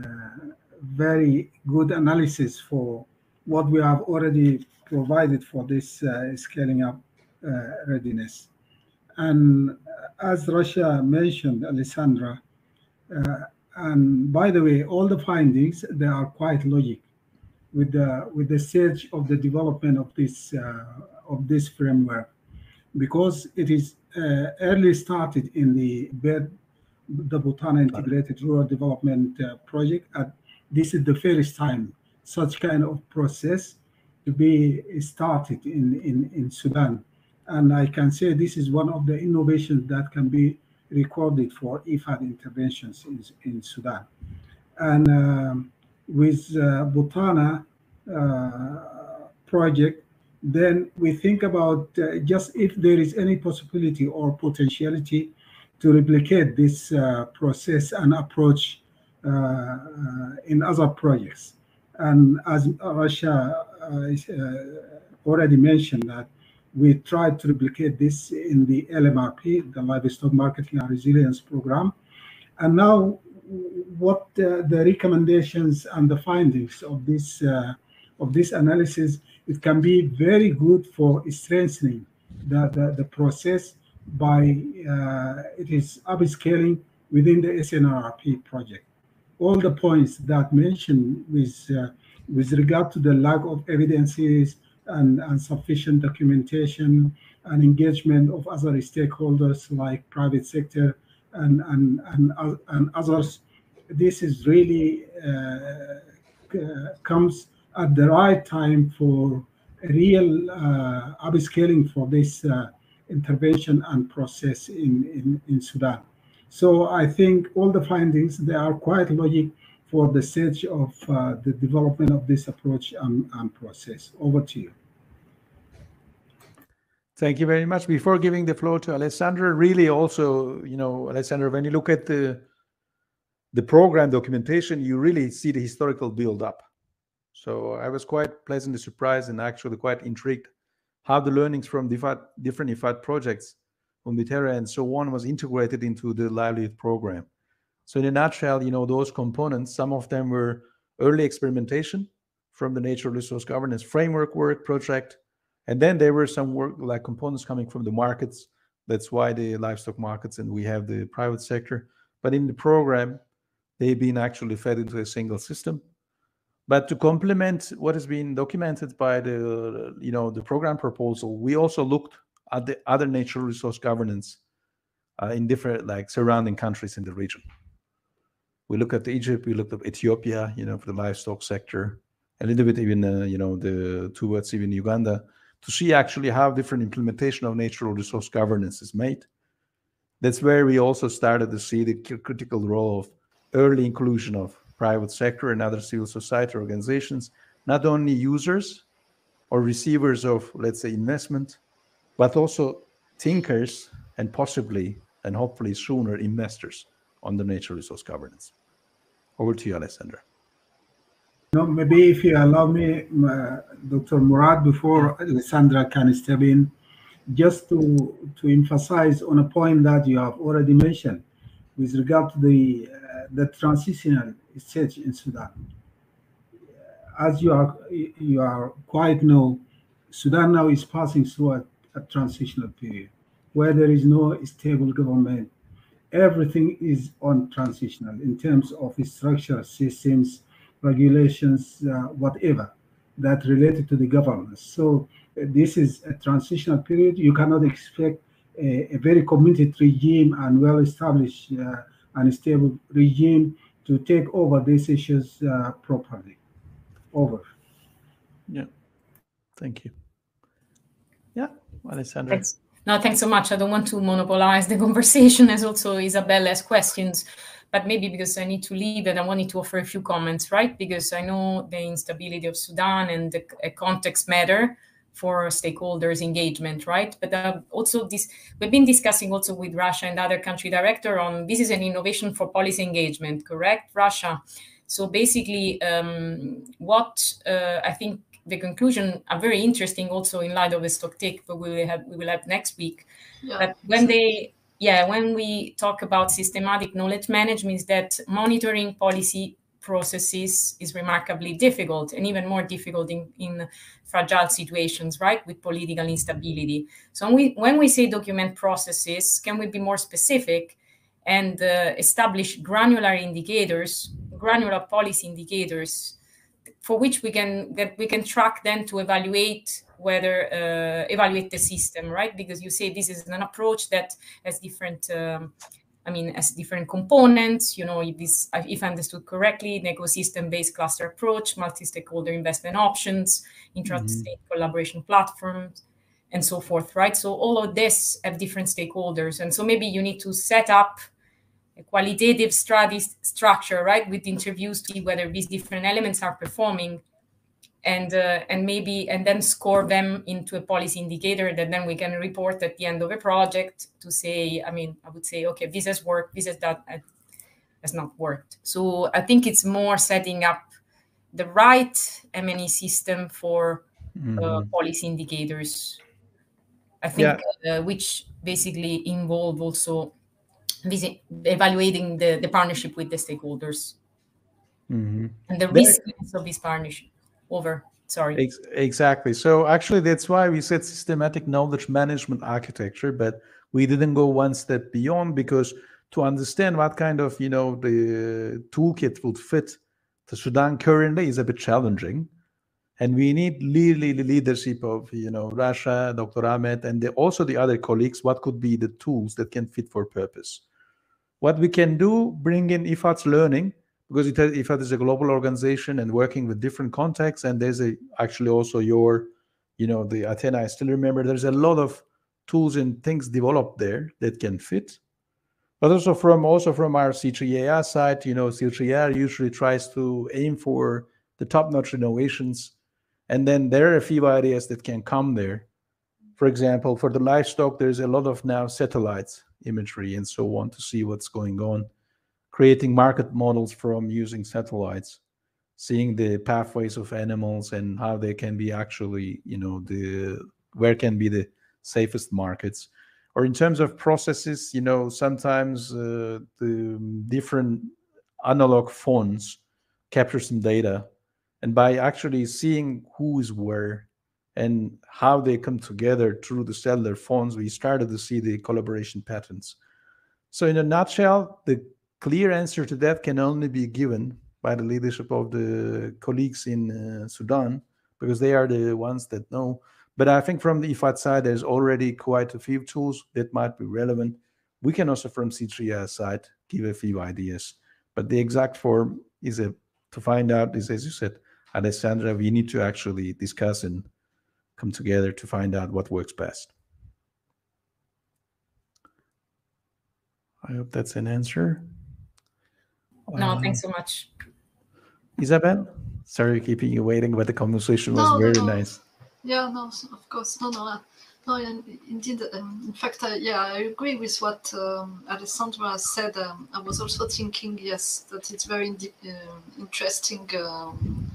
very good analysis for what we have already provided for this uh, scaling up readiness. And as Rasha mentioned, Alessandra, and by the way, all the findings they are quite logic with the with the stage of the development of this uh, of this framework because it is uh, early started in the BERD, the Butana Integrated Rural Development uh, Project. And this is the first time such kind of process to be started in, in, in Sudan. And I can say this is one of the innovations that can be recorded for IFAD interventions in, in Sudan. And um, with uh, Butana uh, project, then we think about uh, just if there is any possibility or potentiality to replicate this uh, process and approach uh, uh in other projects. And as Rasha uh, uh, already mentioned that we tried to replicate this in the LMRP, the Livestock Marketing and Resilience Program. And now what the recommendations and the findings of this of this analysis it can be very good for strengthening the, the, the process by uh, it is upscaling within the SNRP project. All the points that mentioned with uh, with regard to the lack of evidences and, and sufficient documentation and engagement of other stakeholders like private sector and and and, uh, and others, this is really uh, comes at the right time for real uh, upscaling for this uh, intervention and process in, in, in Sudan. So I think all the findings, they are quite logic for the stage of uh, the development of this approach and, and process. Over to you. Thank you very much. Before giving the floor to Alessandra, really also, you know, Alessandra, when you look at the the program documentation, you really see the historical build up. So I was quite pleasantly surprised and actually quite intrigued how the learnings from different IFAD projects, on Umbiterra and so on, was integrated into the livelihood program. So in a nutshell, you know, those components, some of them were early experimentation from the natural resource governance framework work project. And then there were some work like components coming from the markets. That's why the livestock markets and we have the private sector. But in the program, they've been actually fed into a single system. But to complement what has been documented by the you know the program proposal, we also looked at the other natural resource governance uh, in different like surrounding countries in the region. We looked at Egypt, we looked at Ethiopia, you know, for the livestock sector, a little bit even uh, you know the towards even Uganda to see actually how different implementation of natural resource governance is made. That's where we also started to see the critical role of early inclusion of private sector and other civil society organizations, not only users or receivers of, let's say, investment, but also thinkers and possibly and hopefully sooner investors on the natural resource governance. Over to you, Alessandra. No, maybe if you allow me, uh, Dr. Murad, before Alessandra can step in, just to, to emphasize on a point that you have already mentioned with regard to the, uh, the transitional stage in Sudan. As you are you are quite know, Sudan now is passing through a, a transitional period where there is no stable government. Everything is on transitional in terms of structure, systems, regulations, uh, whatever that related to the governance. So uh, this is a transitional period. You cannot expect a, a very committed regime and well-established uh, and stable regime to take over these issues uh, properly. Over. Yeah. Thank you. Yeah, Alessandra. Thanks. No, thanks so much. I don't want to monopolize the conversation as also Isabel has questions, but maybe because I need to leave and I wanted to offer a few comments, right? Because I know the instability of Sudan and the context matter for stakeholders engagement, right? But uh, also this, we've been discussing also with Rasha and other country director on this is an innovation for policy engagement, correct, Rasha? So basically, um, what uh, I think the conclusion are very interesting also in light of the stock take but we will have we will have next week yeah. but when they yeah when we talk about systematic knowledge management is that monitoring policy processes is remarkably difficult and even more difficult in, in fragile situations right with political instability. So when we when we say document processes can we be more specific and uh, establish granular indicators granular policy indicators for which we can that we can track then to evaluate whether uh, evaluate the system right? Because you say this is an approach that has different um, i mean as different components you know if this if i understood correctly an ecosystem based cluster approach multi-stakeholder investment options intra-state mm-hmm. collaboration platforms and so forth right? So all of this have different stakeholders. And so maybe you need to set up a qualitative study structure, right, with interviews to see whether these different elements are performing, and uh, and maybe and then score them into a policy indicator that then we can report at the end of a project to say, I mean, I would say, okay, this has worked, this has that has not worked. So I think it's more setting up the right M&E system for uh, policy indicators. I think yeah. uh, which basically involve also visit, evaluating the, the partnership with the stakeholders mm-hmm. and the risks of this partnership. Over. Sorry. Ex- exactly. So actually, that's why we said systematic knowledge management architecture, but we didn't go one step beyond because to understand what kind of you know the toolkit would fit the Sudan currently is a bit challenging and we need really the leadership of you know Rasha, Dr. Ahmed, and the, also the other colleagues. What could be the tools that can fit for purpose? What we can do, bring in IFAD's learning, because it has, IFAD is a global organization and working with different contexts. And there's a actually also your, you know, the Athena. I still remember there's a lot of tools and things developed there that can fit. But also from also from our CGIAR side, you know, CGIAR usually tries to aim for the top-notch innovations, and then there are a few ideas that can come there. For example, for the livestock, there's a lot of now satellites imagery and so on to see what's going on, creating market models from using satellites, seeing the pathways of animals and how they can be actually, you know, the where can be the safest markets. Or in terms of processes, you know, sometimes uh, the different analog phones capture some data. And by actually seeing who is where and how they come together through the cellular phones, we started to see the collaboration patterns. So, in a nutshell, the clear answer to that can only be given by the leadership of the colleagues in uh, Sudan, because they are the ones that know. But I think from the IFAD side, there's already quite a few tools that might be relevant. We can also, from C3 side, give a few ideas. But the exact form is a to find out is, as you said, Alessandra, we need to actually discuss and come together to find out what works best. I hope that's an answer. No, um, thanks so much. Isabel, sorry keeping you waiting, but the conversation was no, very no. nice. Yeah, no, of course, no, no, uh, no. Indeed, um, in fact, uh, yeah, I agree with what um, Alessandra said. Um, I was also thinking, yes, that it's very uh, interesting um,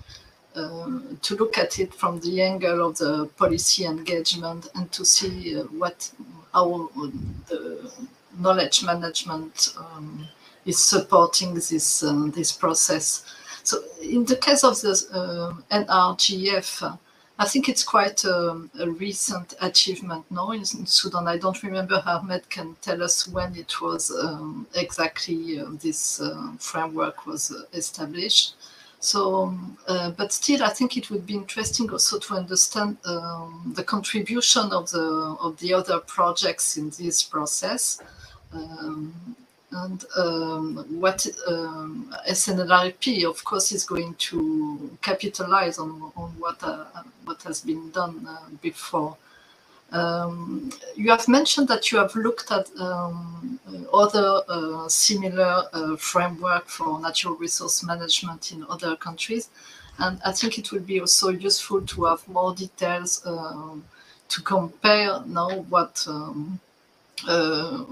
um, to look at it from the angle of the policy engagement and to see uh, what how the knowledge management um, is supporting this uh, this process. So in the case of the uh, NRGF, I think it's quite a, a recent achievement now in, Sudan. I don't remember Ahmed can tell us when it was um, exactly uh, this uh, framework was established. So, uh, but still, I think it would be interesting also to understand um, the contribution of the of the other projects in this process, um, and um, what um, SNLRP, of course, is going to capitalize on on what uh, what has been done uh, before. Um, you have mentioned that you have looked at um, other uh, similar uh, framework for natural resource management in other countries, and I think it will be also useful to have more details um, to compare now what um, uh,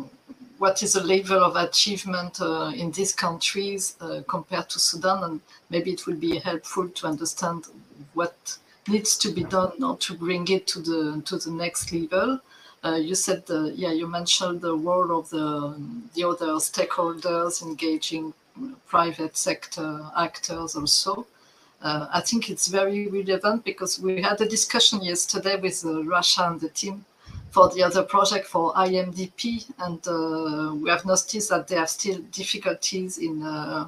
what is the level of achievement uh, in these countries uh, compared to Sudan, and maybe it will be helpful to understand what needs to be done now to bring it to the to the next level. Uh, you said, uh, yeah, you mentioned the role of the the other stakeholders engaging private sector actors also. Uh, I think it's very relevant because we had a discussion yesterday with uh, Rasha and the team for the other project for IMDP, and uh, we have noticed that they have still difficulties in uh,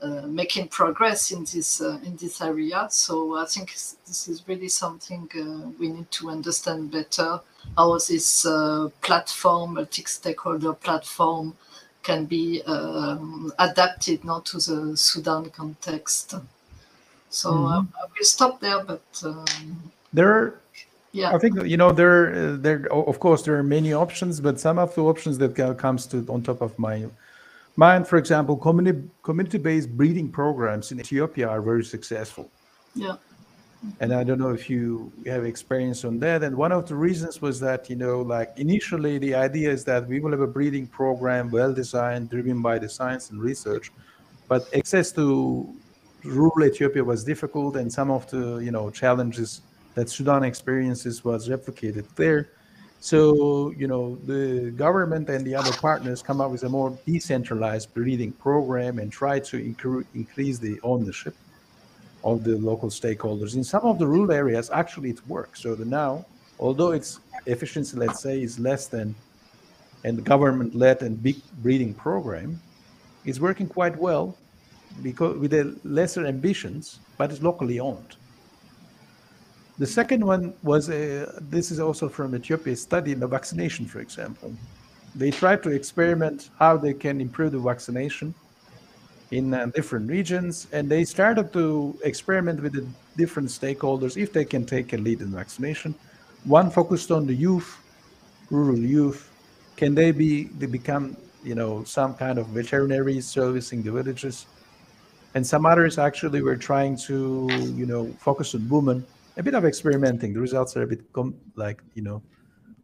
uh, making progress in this uh, in this area. So I think this is really something uh, we need to understand better how this uh, platform, multi-stakeholder platform, can be um, adapted not to the Sudan context. So Mhm. I, I will stop there, but um, There are yeah, I think you know there there of course there are many options, but some of the options that co- comes to on top of my mind, for example, community community-based breeding programs in Ethiopia are very successful. yeah, And I don't know if you have experience on that. And one of the reasons was that you know like initially the idea is that we will have a breeding program well designed, driven by the science and research, but access to rural Ethiopia was difficult, and some of the you know challenges that Sudan experiences was replicated there. So you know the government and the other partners come up with a more decentralized breeding program and try to incre- increase the ownership of the local stakeholders. In some of the rural areas, actually it works. So the now, although its efficiency, let's say, is less than and government-led and big breeding program, is working quite well because with the lesser ambitions, but it's locally owned. The second one was uh, this is also from Ethiopia study in the vaccination, for example. They tried to experiment how they can improve the vaccination in uh, different regions, and they started to experiment with the different stakeholders if they can take a lead in vaccination. One focused on the youth, rural youth. Can they be they become you know some kind of veterinary servicing the villages? And some others actually were trying to you know focus on women. A bit of experimenting. The results are a bit like you know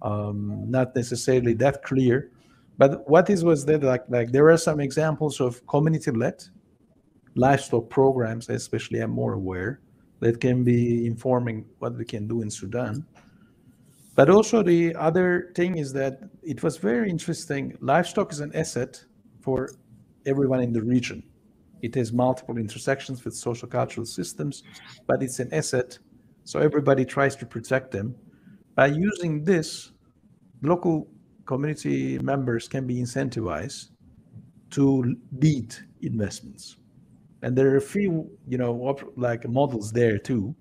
um, not necessarily that clear. But what is was that like like there are some examples of community-led livestock programs, especially I'm more aware, that can be informing what we can do in Sudan. But also the other thing is that it was very interesting. Livestock is an asset for everyone in the region. It has multiple intersections with social cultural systems, but it's an asset. So everybody tries to protect them. By using this, local community members can be incentivized to lead investments. And there are a few, you know, like models there too.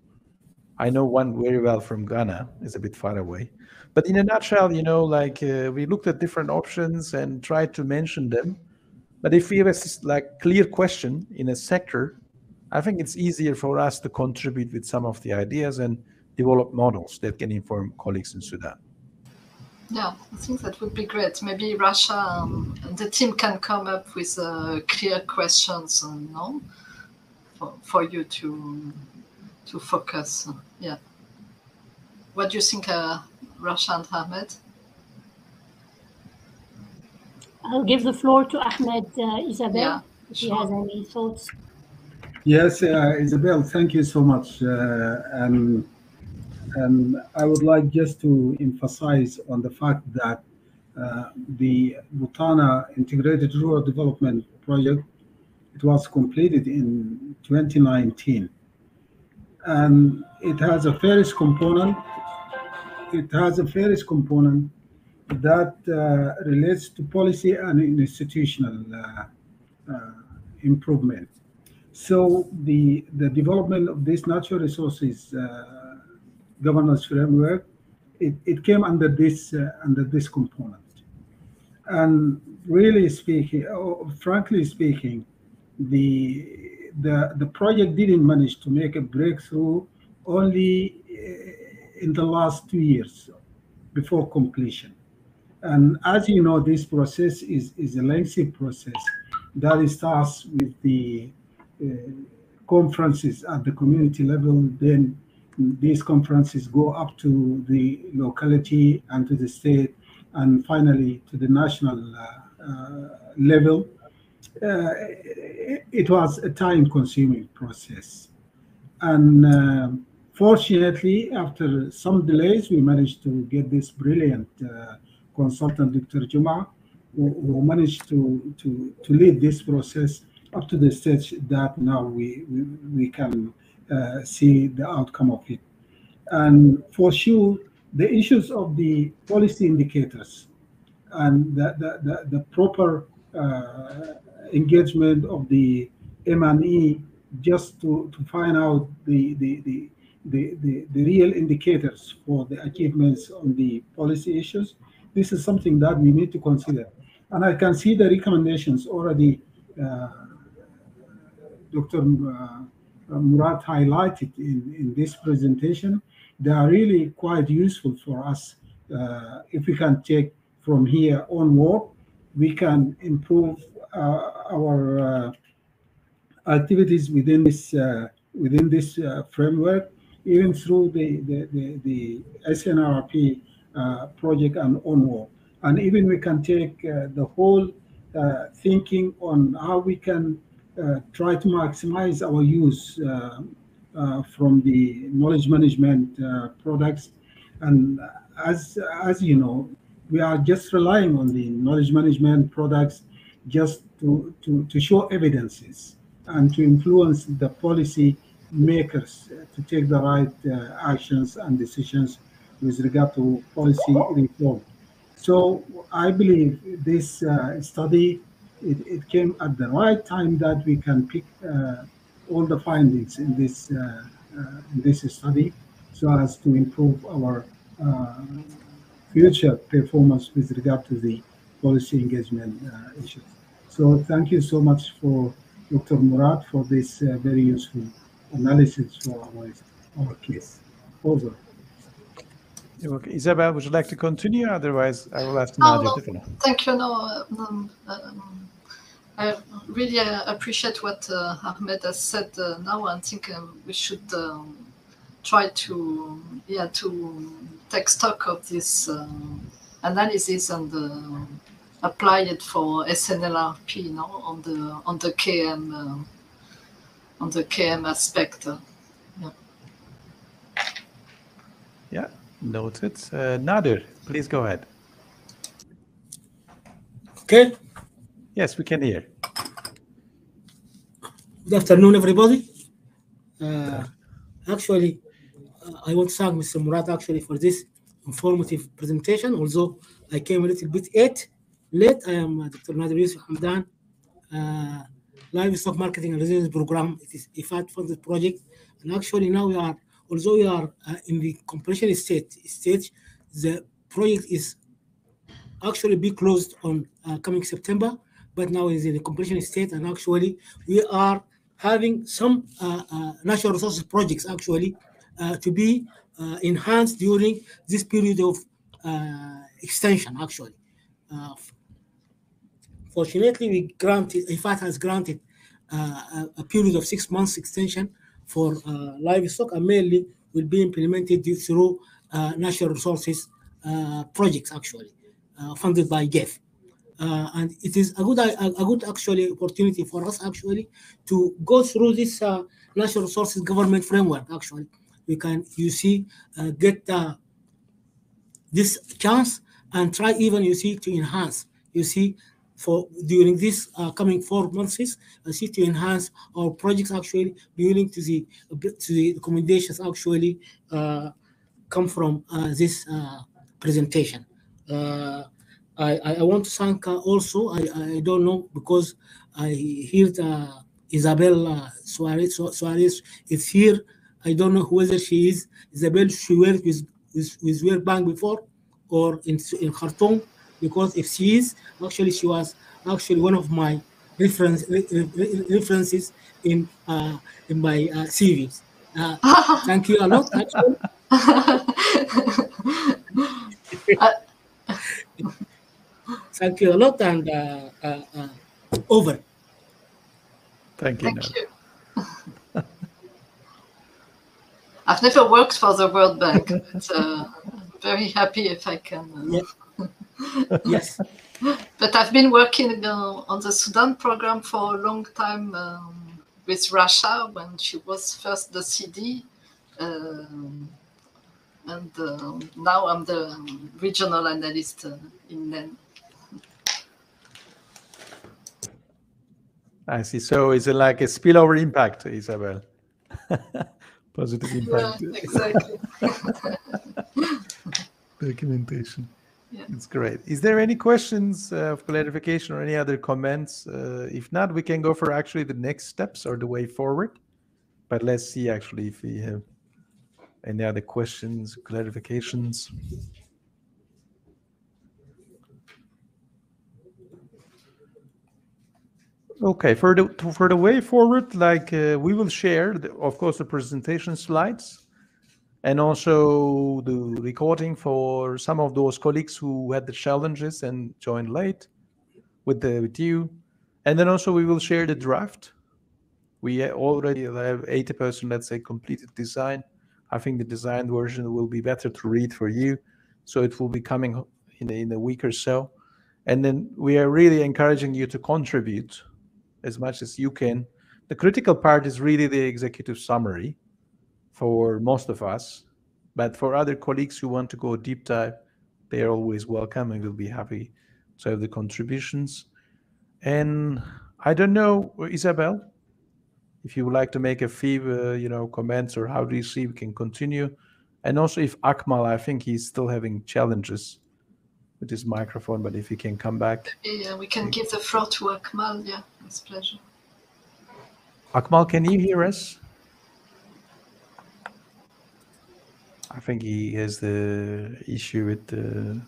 I know one very well from Ghana. It's a bit far away, but in a nutshell, you know, like uh, we looked at different options and tried to mention them. But if we have a like clear question in a sector, I think it's easier for us to contribute with some of the ideas and develop models that can inform colleagues in Sudan. yeah. I think that would be great. Maybe Rasha um, and the team can come up with uh, clear questions, uh, no, for, for you to to focus. Yeah. What do you think, uh, Rasha and Ahmed? I'll give the floor to Ahmed uh, Isabel Yeah, if he has any thoughts. Yes, uh, Isabel, thank you so much. Uh, and, and I would like just to emphasize on the fact that uh, the Butana Integrated Rural Development Project, it was completed in 2019. And it has a first component, it has a first component that uh, relates to policy and institutional uh, uh, improvement. So the the development of this natural resources uh, governance framework, it, it came under this uh, under this component. And really speaking, or frankly speaking, the the the project didn't manage to make a breakthrough only uh, in the last two years. before completion. And as you know, this process is, is a lengthy process that starts with the conferences at the community level. Then these conferences go up to the locality and to the state, and finally to the national uh, uh, level. Uh, it, was a time-consuming process, and uh, fortunately, after some delays, we managed to get this brilliant uh, consultant, Dr. Juma, who, who, managed to, to, to lead this process up to the stage that now we, we, we can uh, see the outcome of it. And for sure, the issues of the policy indicators and the, the, the, the proper uh, engagement of the M&E just to, to find out the, the, the, the, the, the real indicators for the achievements on the policy issues. This is something that we need to consider. And I can see the recommendations already uh, Dr. Murat highlighted in, in this presentation. They are really quite useful for us. Uh, if we can take from here onward, we can improve uh, our uh, activities within this uh, within this framework, even through the the, the, the SNRP project and onward. And even we can take the whole thinking on how we can uh, try to maximize our use uh, uh, from the knowledge management products. And as, as you know, we are just relying on the knowledge management products just to, to, to show evidences and to influence the policy makers to take the right uh, actions and decisions with regard to policy reform. So I believe this uh, study it, it came at the right time that we can pick uh, all the findings in this uh, uh, in this study so as to improve our future performance with regard to the policy engagement issues. So thank you so much for Dr. Murad for this uh, very useful analysis for our, our case. Over. Okay. Isabel, would you like to continue? Otherwise, I will ask Nadir. Oh, no, thank you. No, um, um, I really uh, appreciate what uh, Ahmed has said uh, now. I think uh, we should um, try to yeah to take stock of this um, analysis and uh, apply it for SNLRP, you know, on the on the KM uh, on the KM aspect. yeah. Yeah, noted. Nadir, please go ahead. Okay. Yes, we can hear. Good afternoon, everybody. Uh, actually, uh, I want to thank Mr. Murad actually for this informative presentation. Although I came a little bit late, late. I am uh, Dr. Nadir Yusuf Hamdan, uh, livestock marketing and resilience program. It is IFAD funded project, and actually now we are, although we are uh, in the completion state stage, the project is actually be closed on uh, coming September but now is in a completion state. And actually, we are having some uh, uh, natural resources projects actually uh, to be uh, enhanced during this period of uh, extension. Actually, uh, fortunately, we granted IFAD has granted a, a, period of six months extension for livestock, and mainly will be implemented through natural resources projects actually funded by GEF. Uh, and it is a good, a, a, good actually opportunity for us actually to go through this uh, natural resources government framework. Actually, we can you see uh, get uh, this chance and try even you see to enhance. You see for during this uh, coming four months, I see to enhance our projects actually willing to the to the recommendations actually uh, come from this presentation. I, I want to thank uh, also, I, I don't know, because I heard uh, Isabel uh, Suarez, Suarez is here. I don't know whether she is. Isabel, she worked with, with, with World Bank before or in, in Khartoum, because if she is, actually she was actually one of my reference, references in uh, in my uh, CVs. Uh, thank you a lot. Thank you a lot and uh, uh, uh, over. Thank you. Thank you. I've never worked for the World Bank, but uh, I'm very happy if I can. uh, Yeah. yes. But I've been working uh, on the Sudan program for a long time um, with Rasha when she was first the CD. Um, and uh, now I'm the regional analyst uh, in NEN. I see. So it's like a spillover impact, Isabel. Positive Yeah, impact. exactly. Documentation. Yeah. It's great. Is there any questions uh, of clarification or any other comments? Uh, if not, we can go for actually the next steps or the way forward. But let's see actually if we have any other questions, clarifications. Okay, for the for the way forward, like uh, we will share, the, of course, the presentation slides, and also the recording for some of those colleagues who had the challenges and joined late with the with you, and then also we will share the draft. We already have eighty percent, let's say, completed design. I think the design version will be better to read for you, so it will be coming in a, in a week or so. And then we are really encouraging you to contribute as much as you can. The critical part is really the executive summary for most of us, but for other colleagues who want to go deep dive, they are always welcome and we'll be happy to have the contributions. And I don't know, Isabel, if you would like to make a few, uh, you know, comments or how do you see we can continue? And also if Akmal, I think he's still having challenges with his microphone, but if he can come back. Yeah, we can give the floor to Akmal. Yeah, with pleasure. Akmal, can you hear us? I think he has the issue with the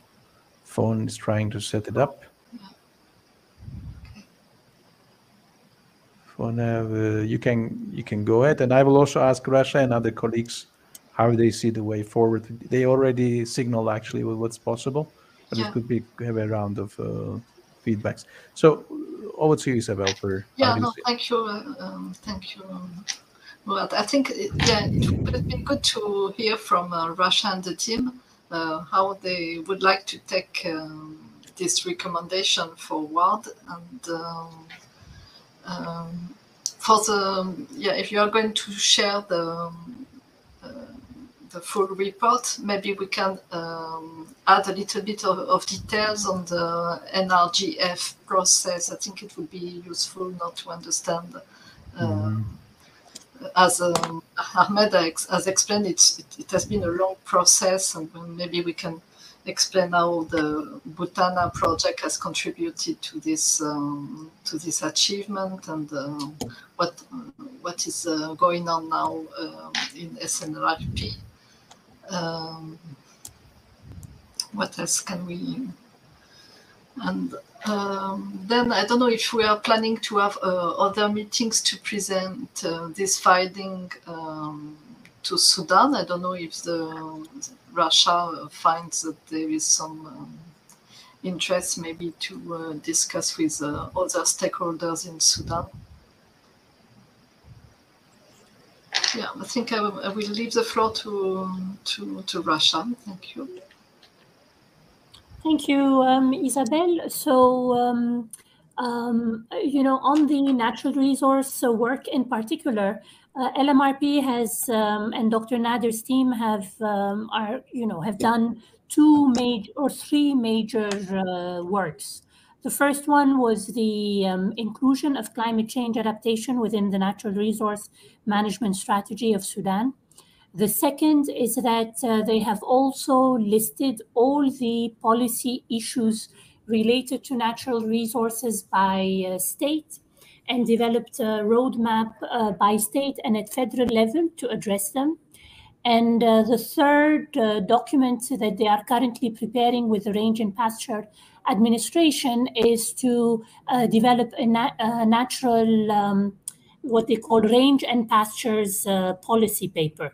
phone, is trying to set it up. For now, uh, you can you can go ahead, and I will also ask Rasha and other colleagues how they see the way forward. They already signal actually what's possible, but Yeah. it could be have a round of uh, feedbacks. So over to you, Isabel, for Yeah, no, thank you. Um, thank you. Well, I think, it, yeah, it would have been good to hear from uh, Rasha and the team uh, how they would like to take um, this recommendation forward. And um, um, for the, yeah, if you are going to share the, um, the full report, maybe we can um, add a little bit of, of details on the NRGF process. I think it would be useful not to understand. Um, As um, Ahmed has explained, it, it has been a long process, and maybe we can explain how the Butana project has contributed to this um, to this achievement and um, what what is uh, going on now um, in SNRP. Um, what else can we? And um, then I don't know if we are planning to have uh, other meetings to present uh, this finding um, to Sudan. I don't know if the Rasha finds that there is some um, interest maybe to uh, discuss with uh, other stakeholders in Sudan. Yeah, I think I will, I will leave the floor to to, to Rasha. Thank you. Thank you, um, Isabel. So, um, um, you know, on the natural resource work in particular, uh, LMRP has um, and Dr. Nadir's team have um, are you know have done two major or three major uh, works. The first one was the um, inclusion of climate change adaptation within the natural resource management strategy of Sudan. The second is that uh, they have also listed all the policy issues related to natural resources by uh, state and developed a roadmap uh, by state and at federal level to address them. And uh, the third uh, document that they are currently preparing with the Range and Pasture Administration is to uh, develop a, a natural, um, what they call range and pastures uh, policy paper.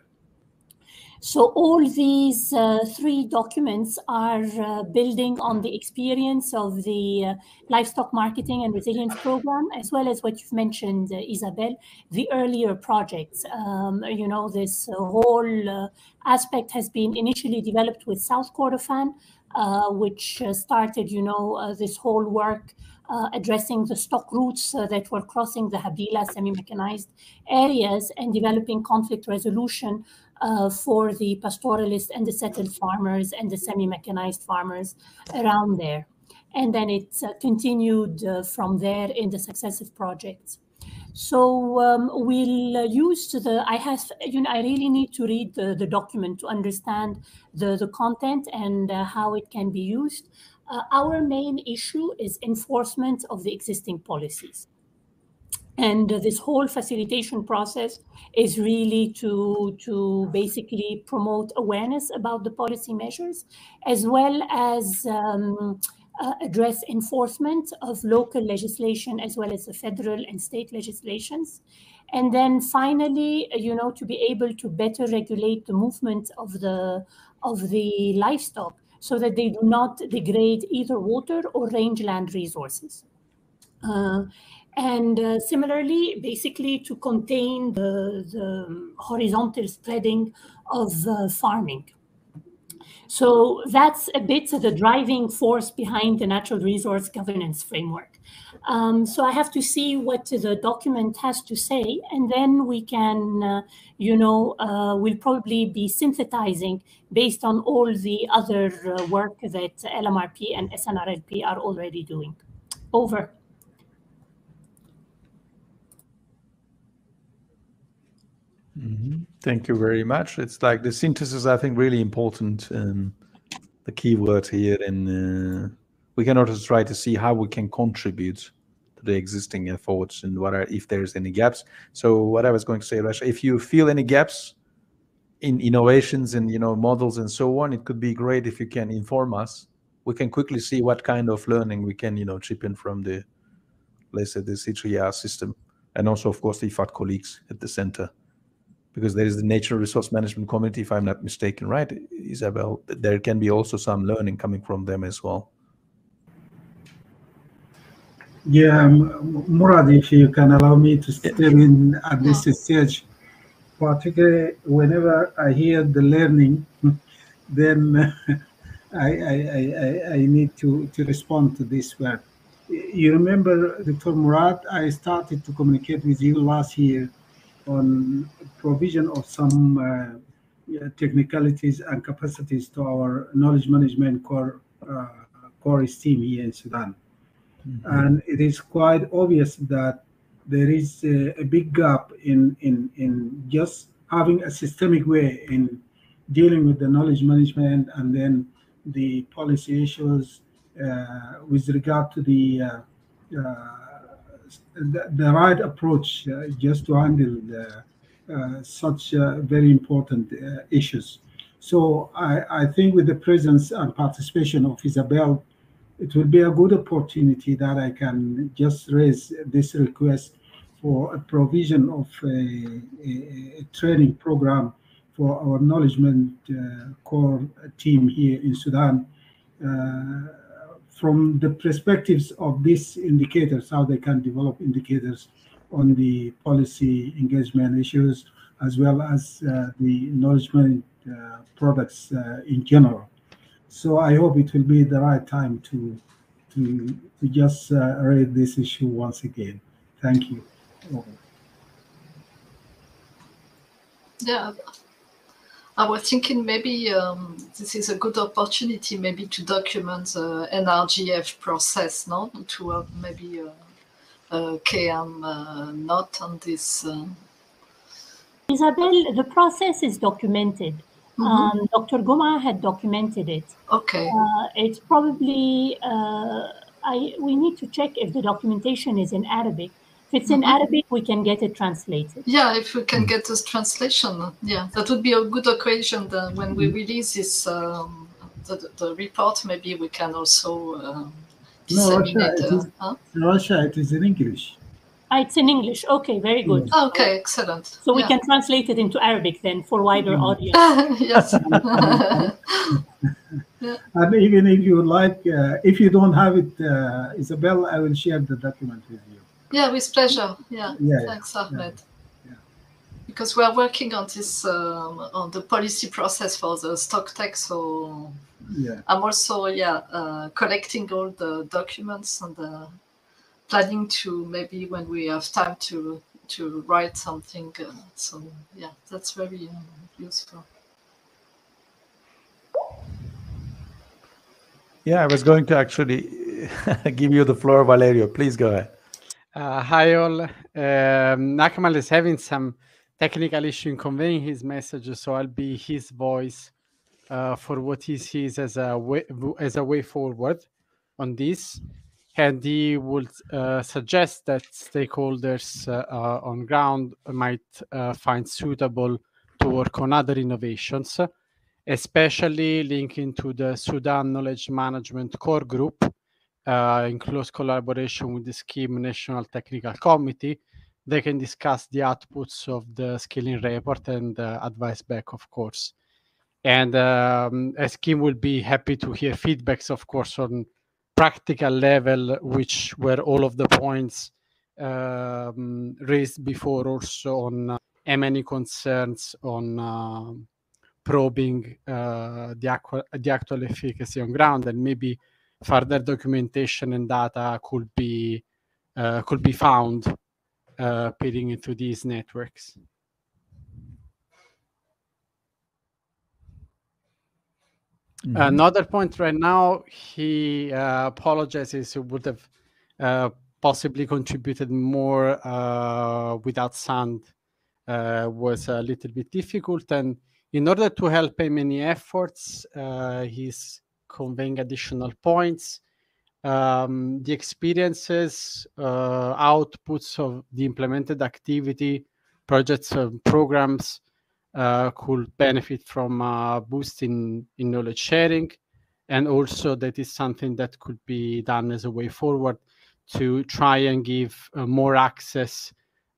So all these uh, three documents are uh, building on the experience of the uh, livestock marketing and resilience program, as well as what you've mentioned, uh, Isabel, the earlier projects. Um, you know, this whole aspect has been initially developed with South Kordofan, which started, you know, this whole work uh, addressing the stock routes uh, that were crossing the Habila semi-mechanized areas and developing conflict resolution uh, for the pastoralists and the settled farmers and the semi-mechanized farmers around there. And then it uh, continued uh, from there in the successive projects. So um, we'll uh, use the, I have, you know, I really need to read the, the document to understand the, the content and how it can be used. Uh, our main issue is enforcement of the existing policies. And uh, this whole facilitation process is really to, to basically promote awareness about the policy measures, as well as um, uh, address enforcement of local legislation, as well as the federal and state legislations. And then finally, you know, to be able to better regulate the movement of the, of the livestock so that they do not degrade either water or rangeland resources. Uh, and uh, similarly, basically to contain the, the horizontal spreading of uh, farming. So that's a bit of the driving force behind the natural resource governance framework. Um, so I have to see what the document has to say, and then we can, uh, you know, uh, we'll probably be synthesizing based on all the other uh, work that LMRP and SNRLP are already doing. Over. Mm -hmm. Thank you very much. It's like the synthesis, I think, really important. Um, the key word here, and uh, we can also try to see how we can contribute to the existing efforts and what are if there's any gaps. So, what I was going to say, Rasha, if you feel any gaps in innovations and you know models and so on, it could be great if you can inform us. We can quickly see what kind of learning we can, you know, chip in from the, let's say, the CGIAR system, and also, of course, the IFAD colleagues at the center because there is the natural resource management community, if I'm not mistaken, right, Isabel? There can be also some learning coming from them as well. Yeah, Murad, if you can allow me to step in at this stage, particularly whenever I hear the learning, then I, I, I, I need to, to respond to this word. You remember, Dr. Murad, I started to communicate with you last year on provision of some uh, technicalities and capacities to our knowledge management core uh, core team here in Sudan. Mm-hmm. And it is quite obvious that there is a, a, big gap in, in, in just having a systemic way in dealing with the knowledge management and then the policy issues uh, with regard to the uh, uh, the, the right approach uh, just to handle the, such uh, very important issues. So I, I think with the presence and participation of Isabel, it will be a good opportunity that I can just raise this request for a provision of a, a, a training program for our knowledge uh, core team here in Sudan uh, from the perspectives of these indicators, how they can develop indicators on the policy engagement issues, as well as uh, the knowledge uh, products uh, in general. So I hope it will be the right time to to, to just uh, raise this issue once again. Thank you. Yeah, I was thinking maybe um, this is a good opportunity maybe to document the NRGF process, no? To maybe a, I'm uh, note on this. Uh... Isabel, the process is documented. Mm -hmm. um, Dr. Goma had documented it. Okay. Uh, it's probably, uh, I, we need to check if the documentation is in Arabic if it's in mm-hmm. Arabic, we can get it translated. Yeah, if we can get this translation, yeah, that would be a good occasion. When we mm-hmm. release this um, the, the report, maybe we can also um, disseminate. No, Rasha, it is, huh? Rasha, it is in English. Ah, it's in English. Okay, very good. Okay, excellent. So we can translate it into Arabic then for wider audience. yes. And even if you like, uh, if you don't have it, uh, Isabel, I will share the document with you. yeah, with pleasure. Yeah. Yeah, yeah, Thanks, Ahmed. yeah. Because we are working on this um, on the policy process for the stock tech, so Yeah. I'm also yeah uh, collecting all the documents and uh, planning to maybe when we have time to to write something. Uh, so yeah, that's very uh, useful. Yeah, I was going to actually give you the floor, Valerio. Please go ahead. Uh, hi all. Um, Akmal is having some technical issue in conveying his message, so I'll be his voice uh, for what he sees as a way, as a way forward on this. And he would uh, suggest that stakeholders uh, uh, on ground might uh, find suitable to work on other innovations, especially linking to the Sudan Knowledge Management Core Group, uh, in close collaboration with the SKiM national technical committee they can discuss the outputs of the scaling report and uh, advice back of course. And um, SKiM will be happy to hear feedbacks of course on practical level which were all of the points um, raised before also on uh, many concerns on uh, probing uh, the, aqua- the actual efficacy on ground and maybe further documentation and data could be uh, could be found uh, peering into these networks. Another point right now, he uh, apologizes. He would have uh, possibly contributed more uh, without sound. Uh, was a little bit difficult, and in order to help him in the efforts, uh, he's conveying additional points. Um, the experiences, uh, outputs of the implemented activity, projects, and programs uh, could benefit from uh, boosting in knowledge sharing, and also that is something that could be done as a way forward to try and give uh, more access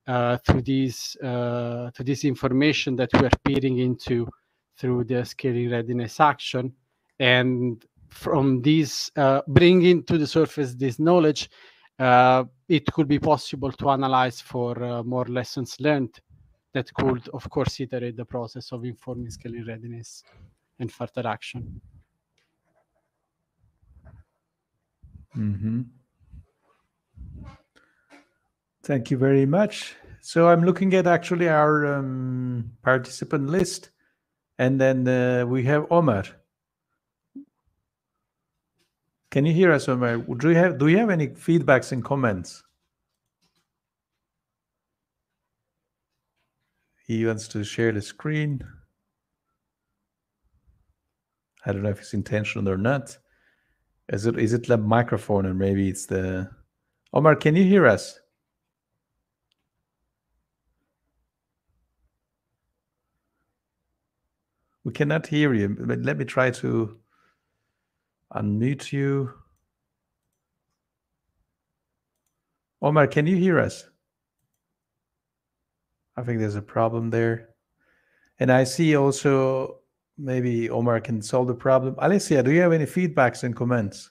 uh, to these uh, to this information that we are peering into through the scaling readiness action, and from this uh, bringing to the surface this knowledge, uh, it could be possible to analyze for uh, more lessons learned that could, of course, iterate the process of informing scaling readiness and further action. hmm Thank you very much. So I'm looking at actually our um, participant list, and then uh, we have Omar. Can you hear us, Omar? Do you have Do you have any feedbacks and comments? He wants to share the screen. I don't know if it's intentional or not. Is it is it the microphone or maybe it's the Omar, can you hear us? We cannot hear you, but let me try to unmute you. Omar, can you hear us? I think there's a problem there. And I see also maybe Omar can solve the problem. Alessia, do you have any feedbacks and comments?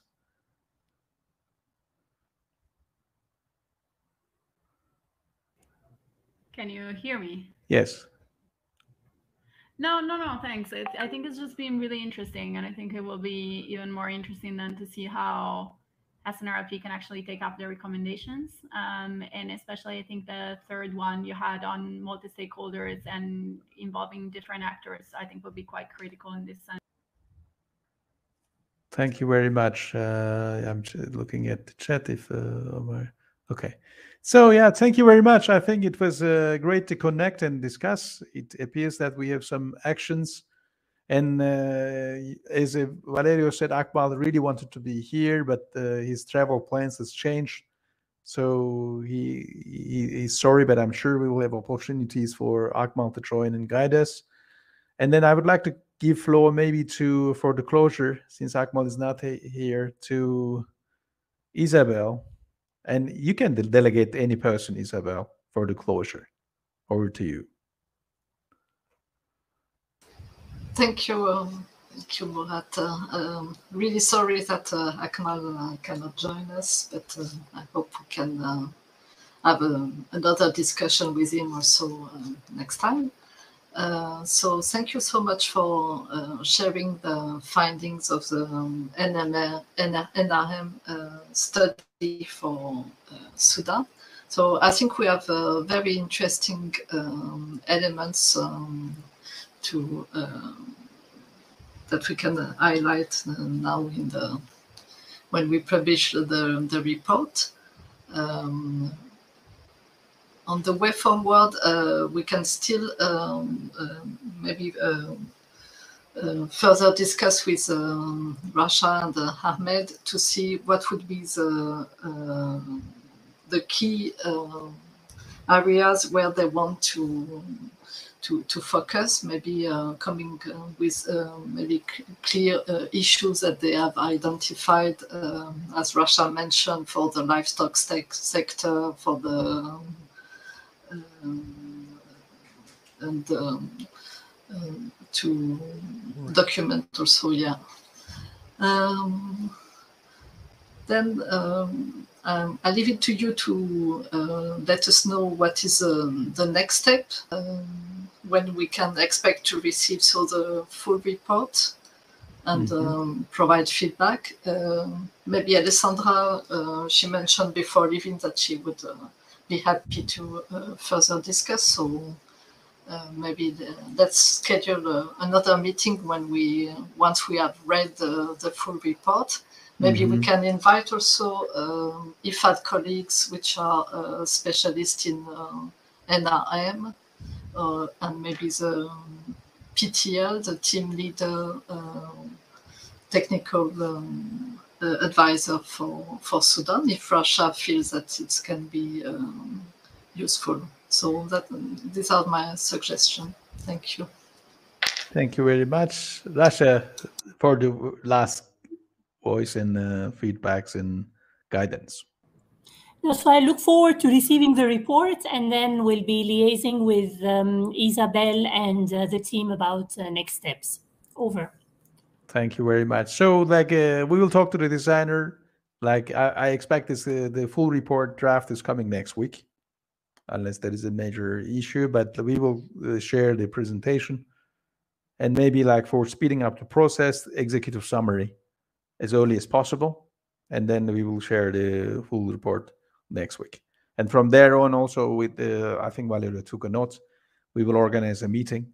Can you hear me? Yes. No, no, no, thanks. It, I think it's just been really interesting, and I think it will be even more interesting then to see how SNRP can actually take up the recommendations. Um, and especially, I think the third one you had on multi stakeholders and involving different actors, I think will be quite critical in this sense. Thank you very much. Uh, I'm looking at the chat if uh, Omar. Okay. So yeah, thank you very much. I think it was uh, great to connect and discuss. It appears that we have some actions, and uh, as Valerio said, Akmal really wanted to be here, but uh, his travel plans has changed. So he, he he's sorry, but I'm sure we will have opportunities for Akmal to join and guide us. And then I would like to give floor maybe to for the closure, since Akmal is not he- here, to Isabel. And you can de- delegate any person, Isabel, for the closure. Over to you. Thank you, um, thank you, Murat. Uh, um, really sorry that uh, Akmal uh, cannot join us, but uh, I hope we can uh, have um, another discussion with him also um, next time. Uh, so thank you so much for uh, sharing the findings of the um, NMR, NRM uh, study for uh, Sudan. So I think we have very interesting um, elements um, to um, that we can highlight now in the when we publish the the report. Um, on the way forward, uh, we can still um, uh, maybe uh, further discuss with um, Rasha and Ahmed to see what would be the the key areas where they want to to, to focus, maybe uh, coming uh, with uh, maybe clear issues that they have identified, um, as Rasha mentioned, for the livestock sector, for the and um, um, to document also, yeah. Um, then um, um, I leave it to you to uh, let us know what is um, the next step, um, when we can expect to receive so the full report and mm-hmm. provide feedback. Uh, maybe Alessandra, uh, she mentioned before leaving that she would uh, be happy to uh, further discuss. So uh, maybe the, let's schedule uh, another meeting when we once we have read the, the full report. Maybe mm-hmm. we can invite also um, IFAD colleagues, which are specialists in NRM, and maybe the um, PTL, the team leader, technical um, uh, advisor for, for Sudan if Rasha feels that it can be um, useful. So that these are my suggestions. Thank you. Thank you very much, Rasha, for the last voice and uh, feedbacks and guidance. So I look forward to receiving the report, and then we'll be liaising with um, Isabel and uh, the team about uh, next steps. Over. Thank you very much. So, like, uh, we will talk to the designer. Like, I, I expect this uh, the full report draft is coming next week, unless there is a major issue. But we will uh, share the presentation, and maybe like for speeding up the process, executive summary as early as possible, and then we will share the full report next week. And from there on, also with uh, I think Valeria took a note, we will organize a meeting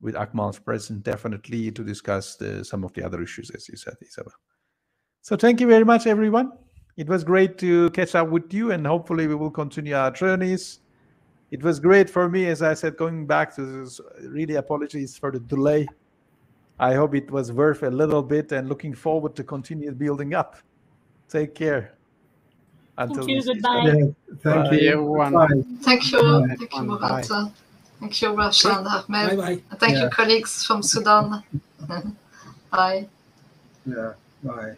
with Akmal's present, definitely to discuss the, some of the other issues, as you said, Isabel. So thank you very much, everyone. It was great to catch up with you, and hopefully we will continue our journeys. It was great for me, as I said, going back to this. Really, apologies for the delay. I hope it was worth a little bit, and looking forward to continue building up. Take care. Until thank you. Goodbye. Yeah, thank Bye. you, everyone. Thank you. Thank you, Murat. Thank you, Rasha and Ahmed. Bye bye. Thank Yeah. you, colleagues from Sudan. bye. Yeah, bye. Bye.